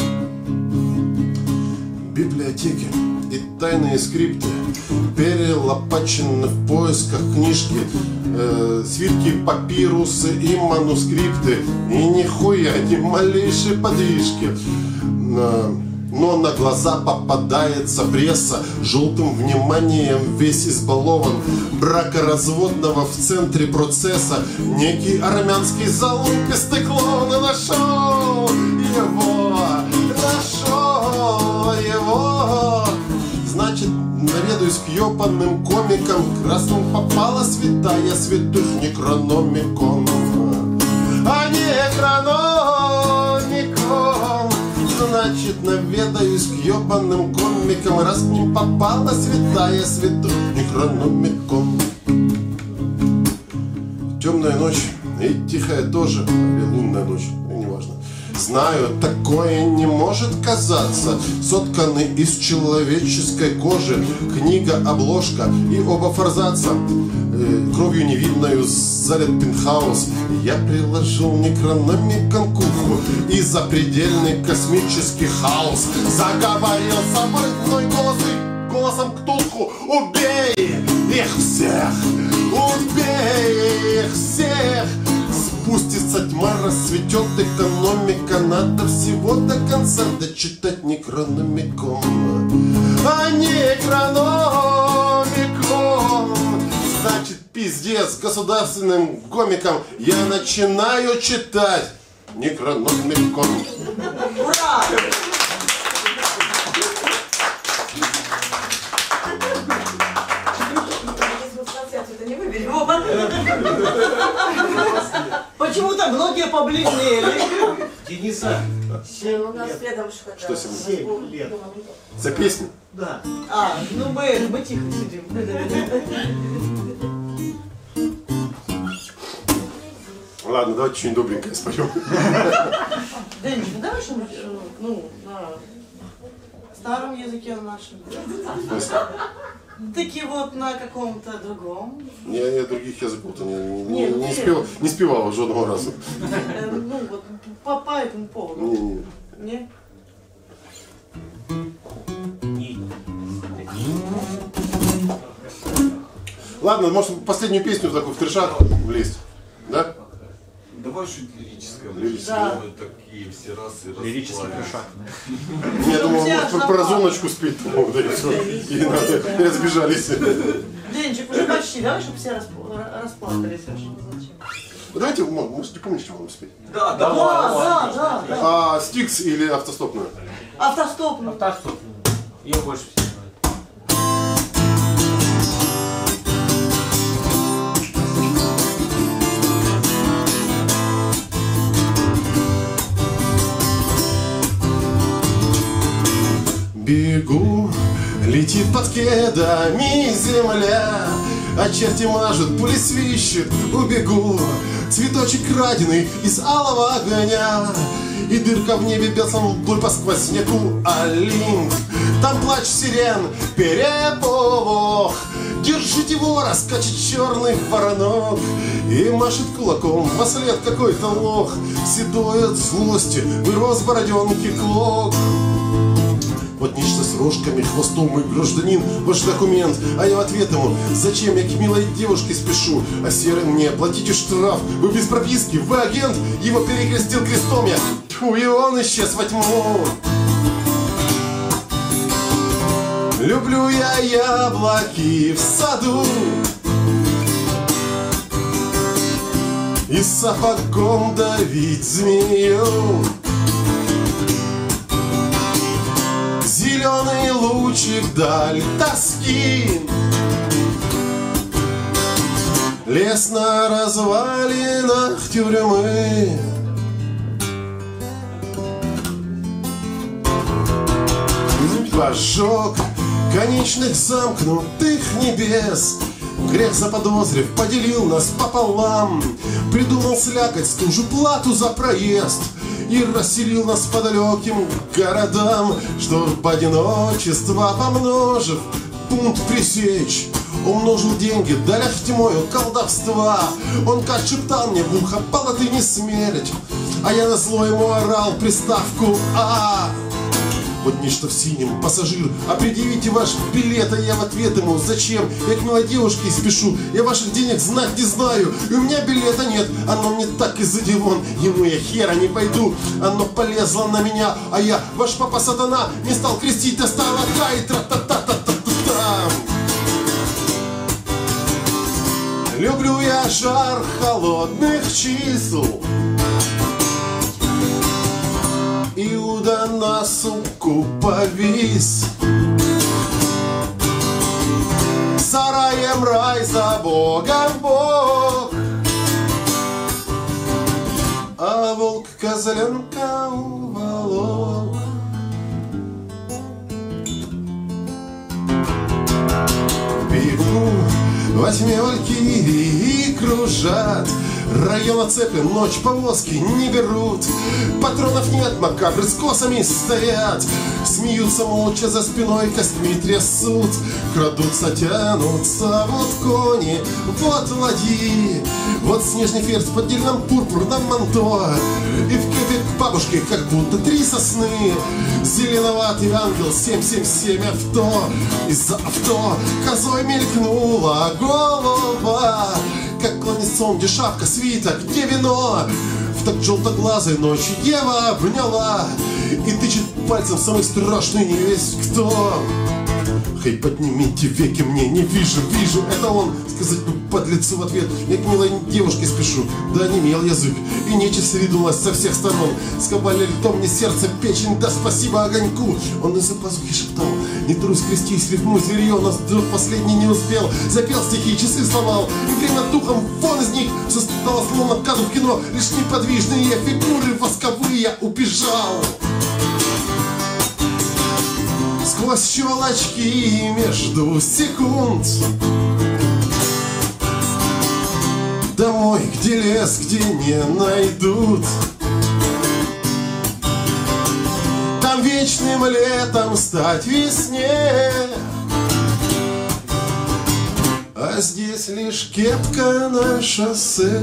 библиотеки и тайные скрипты перелопачены в поисках книжки, э, свитки, папирусы и манускрипты, и нихуя, ни малейшей подвижки. На- но на глаза попадается пресса Желтым вниманием весь избалован. Бракоразводного в центре процесса Некий армянский залупистый клоун нашел. Его, нашел его. Значит, наведаюсь к ёбаным комикам. Красным попала святая святых Некрономикон А некрономикон Значит, наведаюсь к ёбаным комикам Раз к ним попала святая святых Некрономикон Темная ночь и тихая тоже, или лунная ночь. Знаю, такое не может казаться. Сотканы из человеческой кожи Книга, обложка и оба форзаца. Э, Кровью невидною залит пентхаус. Я приложил некрономикон к уху И запредельный космический хаос. Заговорил собой голос и голосом ктулху Убей их всех! Убей их всех! Спустится тьма, расцветет экономика Надо всего до конца дочитать некрономикон А некрономикон Значит, пиздец государственным гомикам Я начинаю читать некрономикон Ура! Не выбери, вот. Почему-то многие побледнели. Дениса, Ну, у нас следующий Что сегодня? Семь лет. За песню? Да. А, ну мы, мы тихо сидим. Ладно, давайте что-нибудь добренькое споем ну давай что-нибудь, э, ну, на старом языке нашем. В смысле? Таки вот на каком-то другом. Я, я других языков-то не, не, Не, не, спевал, не спевал жодного разу. Э, Ну вот по, по этому поводу. Не, не. Не? Ладно, может последнюю песню такую в трешак влезть? Да? Давай чуть лирическое. Лирическое. Да. Мы такие все раз и Лирический трешак. Я думал, может, про, зоночку спит, ну, да и все. И, разбежались. Денчик, уже почти, давай, чтобы все расп- расплакались. аж. Зачем? Давайте, мо- можете помните, что вам спеть? Да, Да, да, да, да. А, стикс или автостопную? Автостоп. ну. Автостоп. Ее больше всего Бегу, летит под кедами земля, а черти мажут, пули свищут, убегу. Цветочек краденый из алого огня, и дырка в небе белцем вдоль по сквозняку Олимп. Там плач сирен, переполох, Держите вора, скачет черный воронок. И машет кулаком во след какой-то лох. Седой от злости вырос бороденки клок вот нечто с рожками, хвостом мой гражданин, ваш документ, а я в ответ ему, зачем я к милой девушке спешу, а серый мне, платите штраф, вы без прописки, вы агент, его перекрестил крестом я, Тьфу, и он исчез во тьму. Люблю я яблоки в саду. И сапогом давить змею Зеленый лучик даль тоски. Лес на развалинах тюрьмы Пожог конечных замкнутых небес. Грех заподозрив, поделил нас пополам. Придумал слякоть стужу плату за проезд И расселил нас по далеким городам Чтоб одиночество помножив пункт пресечь. Умножил деньги, далях тьмою колдовства. Он как шептал мне в ухо по латыни смерть А я на зло ему орал приставку «А» Вот нечто в синем, пассажир, а предъявите ваш билет, а я в ответ ему, зачем? Я к милой девушке спешу, я ваших денег знать не знаю, и у меня билета нет, оно мне так и задевон, ему я хера не пойду, оно полезло на меня, а я, ваш папа сатана, не стал крестить, достал и тра та та та та та Люблю я жар холодных чисел, Иуда на суку повис. За раем рай, за Богом Бог. А волк козленка уволок. Бегу во тьме валькирии кружат Район оцеплен, ночь повозки не берут. Патронов нет, макабры с косами стоят. Смеются молча за спиной, костьми трясут. Крадутся, тянутся, вот кони, вот ладьи. Вот снежный ферзь в поддельном пурпурном манто. И в кепе к бабушке, как будто три сосны. Зеленоватый ангел 777 авто. Из-за авто козой мелькнула голова как где шапка, свиток, где вино? В так желтоглазой ночи Ева обняла И тычет пальцем самый страшный не весь кто Хей, поднимите веки мне, не вижу, вижу, это он Сказать бы под лицу в ответ, я к милой девушке спешу. Да немел язык, и нечисть ринулась со всех сторон. Сковали льдом мне сердце, печень, да спасибо огоньку. Он из-за пазухи шептал, не трусь крестись, рифмуй зверье Но вдруг последний не успел, запел стихи, часы сломал И время духом вон из них стало словно кадру в кино. Лишь неподвижные фигуры восковые убежал сквозь щелочки между секунд. Домой, где лес, где не найдут. Там вечным летом стать весне. А здесь лишь кепка на шоссе.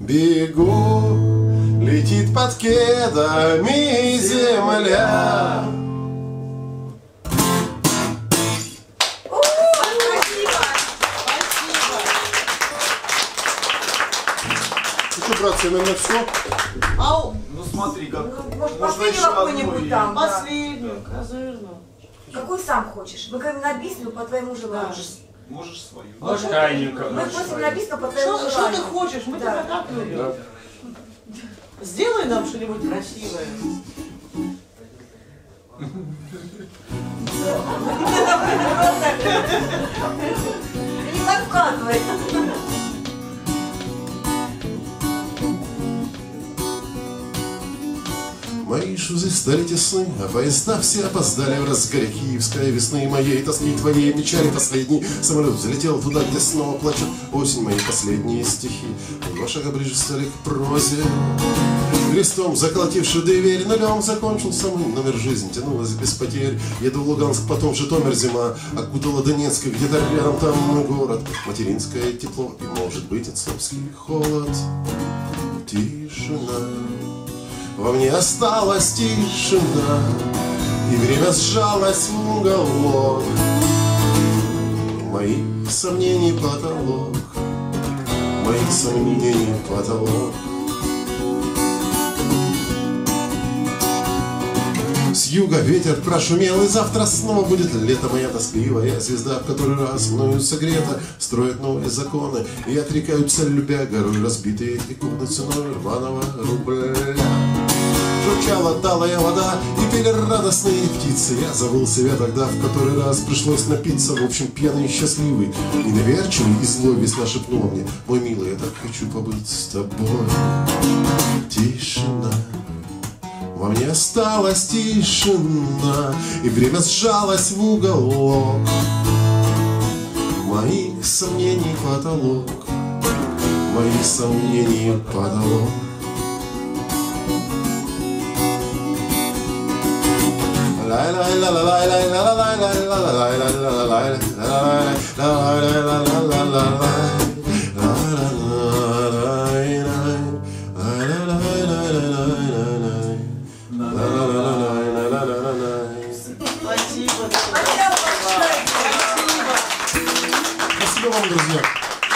Бегу Летит под кедами земля Ну что, братцы, наверное, все. Ау, Ну смотри, как... Может, Можно последний еще одну какой-нибудь там, да. последнюю, козырную. Какой сам хочешь? Мы говорим на бисну по твоему желанию. Можешь, можешь свою. Может, Танюка. Мы просим на бисну по твоему Что, что желанию. ты хочешь? Мы Да. тебя так любим. Сделай нам что-нибудь красивое. Не подсказывай. Париж уже стали тесны, а поезда все опоздали в разгаре киевской весны. Моей тоски твоей печали последний самолет залетел туда, где снова плачет осень мои последние стихи. Два шага ближе стали к прозе, Крестом заколотивший дверь, нулем закончился мой номер. Жизнь Тянулась без потерь, еду в Луганск, потом Житомир зима. Окутала Донецк, где-то рядом там мой город. Материнское тепло и, может быть, отцовский холод. Тишина, во мне осталась тишина И время сжалось в уголок. Моих сомнений потолок Моих сомнений потолок С юга ветер прошумел, и завтра снова будет лето моя тоскливая звезда, в который раз мною согрета, строит новые законы, и отрекаются, любя горой разбитые иконы ценой рваного рубля. Журчала талая вода, и пели радостные птицы. Я забыл себя тогда, в который раз пришлось напиться. В общем, пьяный и счастливый, и наверчивый, и злой весна шепнула мне, мой милый, я так хочу побыть с тобой. Тишина. Во мне осталась тишина, и время сжалось в уголок. Моих сомнений потолок, моих сомнений потолок. Спасибо. Вам, друзья.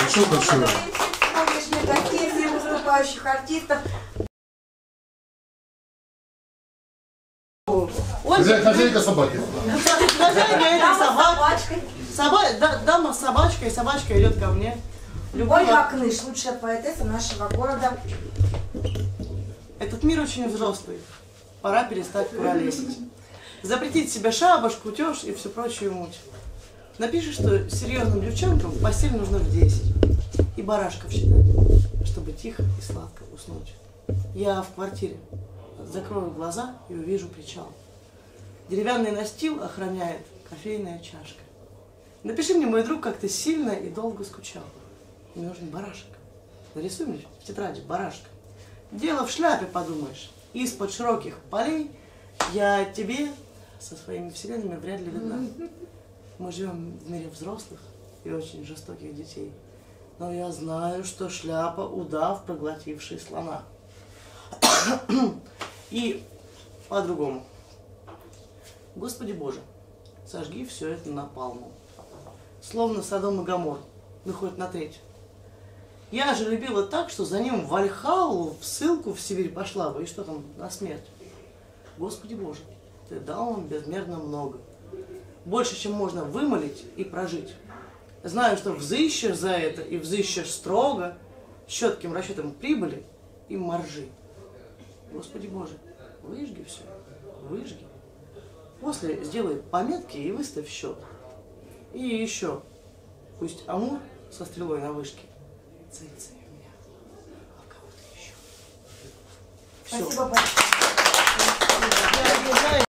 Большое-большое. Сегодняшних гостей, всех выступающих артистов. Хозяй- Хозяйка собаки. Хозяйка этой собаки. Соба- да- Дама с собачкой, собачка идет ко мне. Любовь. Ольга Акныш, лучшая поэтесса нашего города. Этот мир очень взрослый. Пора перестать куролесить. Запретить себе шабаш, кутеж и всю прочую муть. Напиши, что серьезным девчонкам постель нужно в 10. И барашков считать, чтобы тихо и сладко уснуть. Я в квартире. Закрою глаза и увижу причал. Деревянный настил охраняет кофейная чашка. Напиши мне, мой друг, как ты сильно и долго скучал. Мне нужен барашек. Нарисуй мне в тетради барашка. Дело в шляпе, подумаешь. Из-под широких полей я тебе со своими вселенными вряд ли видна. Мы живем в мире взрослых и очень жестоких детей. Но я знаю, что шляпа удав, проглотивший слона. И по-другому. Господи Боже, сожги все это напалмом. Словно Содом и Гомор, ну хоть на треть. Я же любила так, что за ним в Вальхаллу, в ссылку в Сибирь пошла бы, и что там, на смерть. Господи Боже, Ты дал нам безмерно много. Больше, чем можно вымолить и прожить. Знаю, что взыщешь за это, и взыщешь строго, с четким расчетом прибыли и маржи. Господи Боже, выжги все, выжги. После сделай пометки и выставь счет. И еще, пусть Амур со стрелой на вышке меня, а в кого-то еще. Все. Спасибо большое.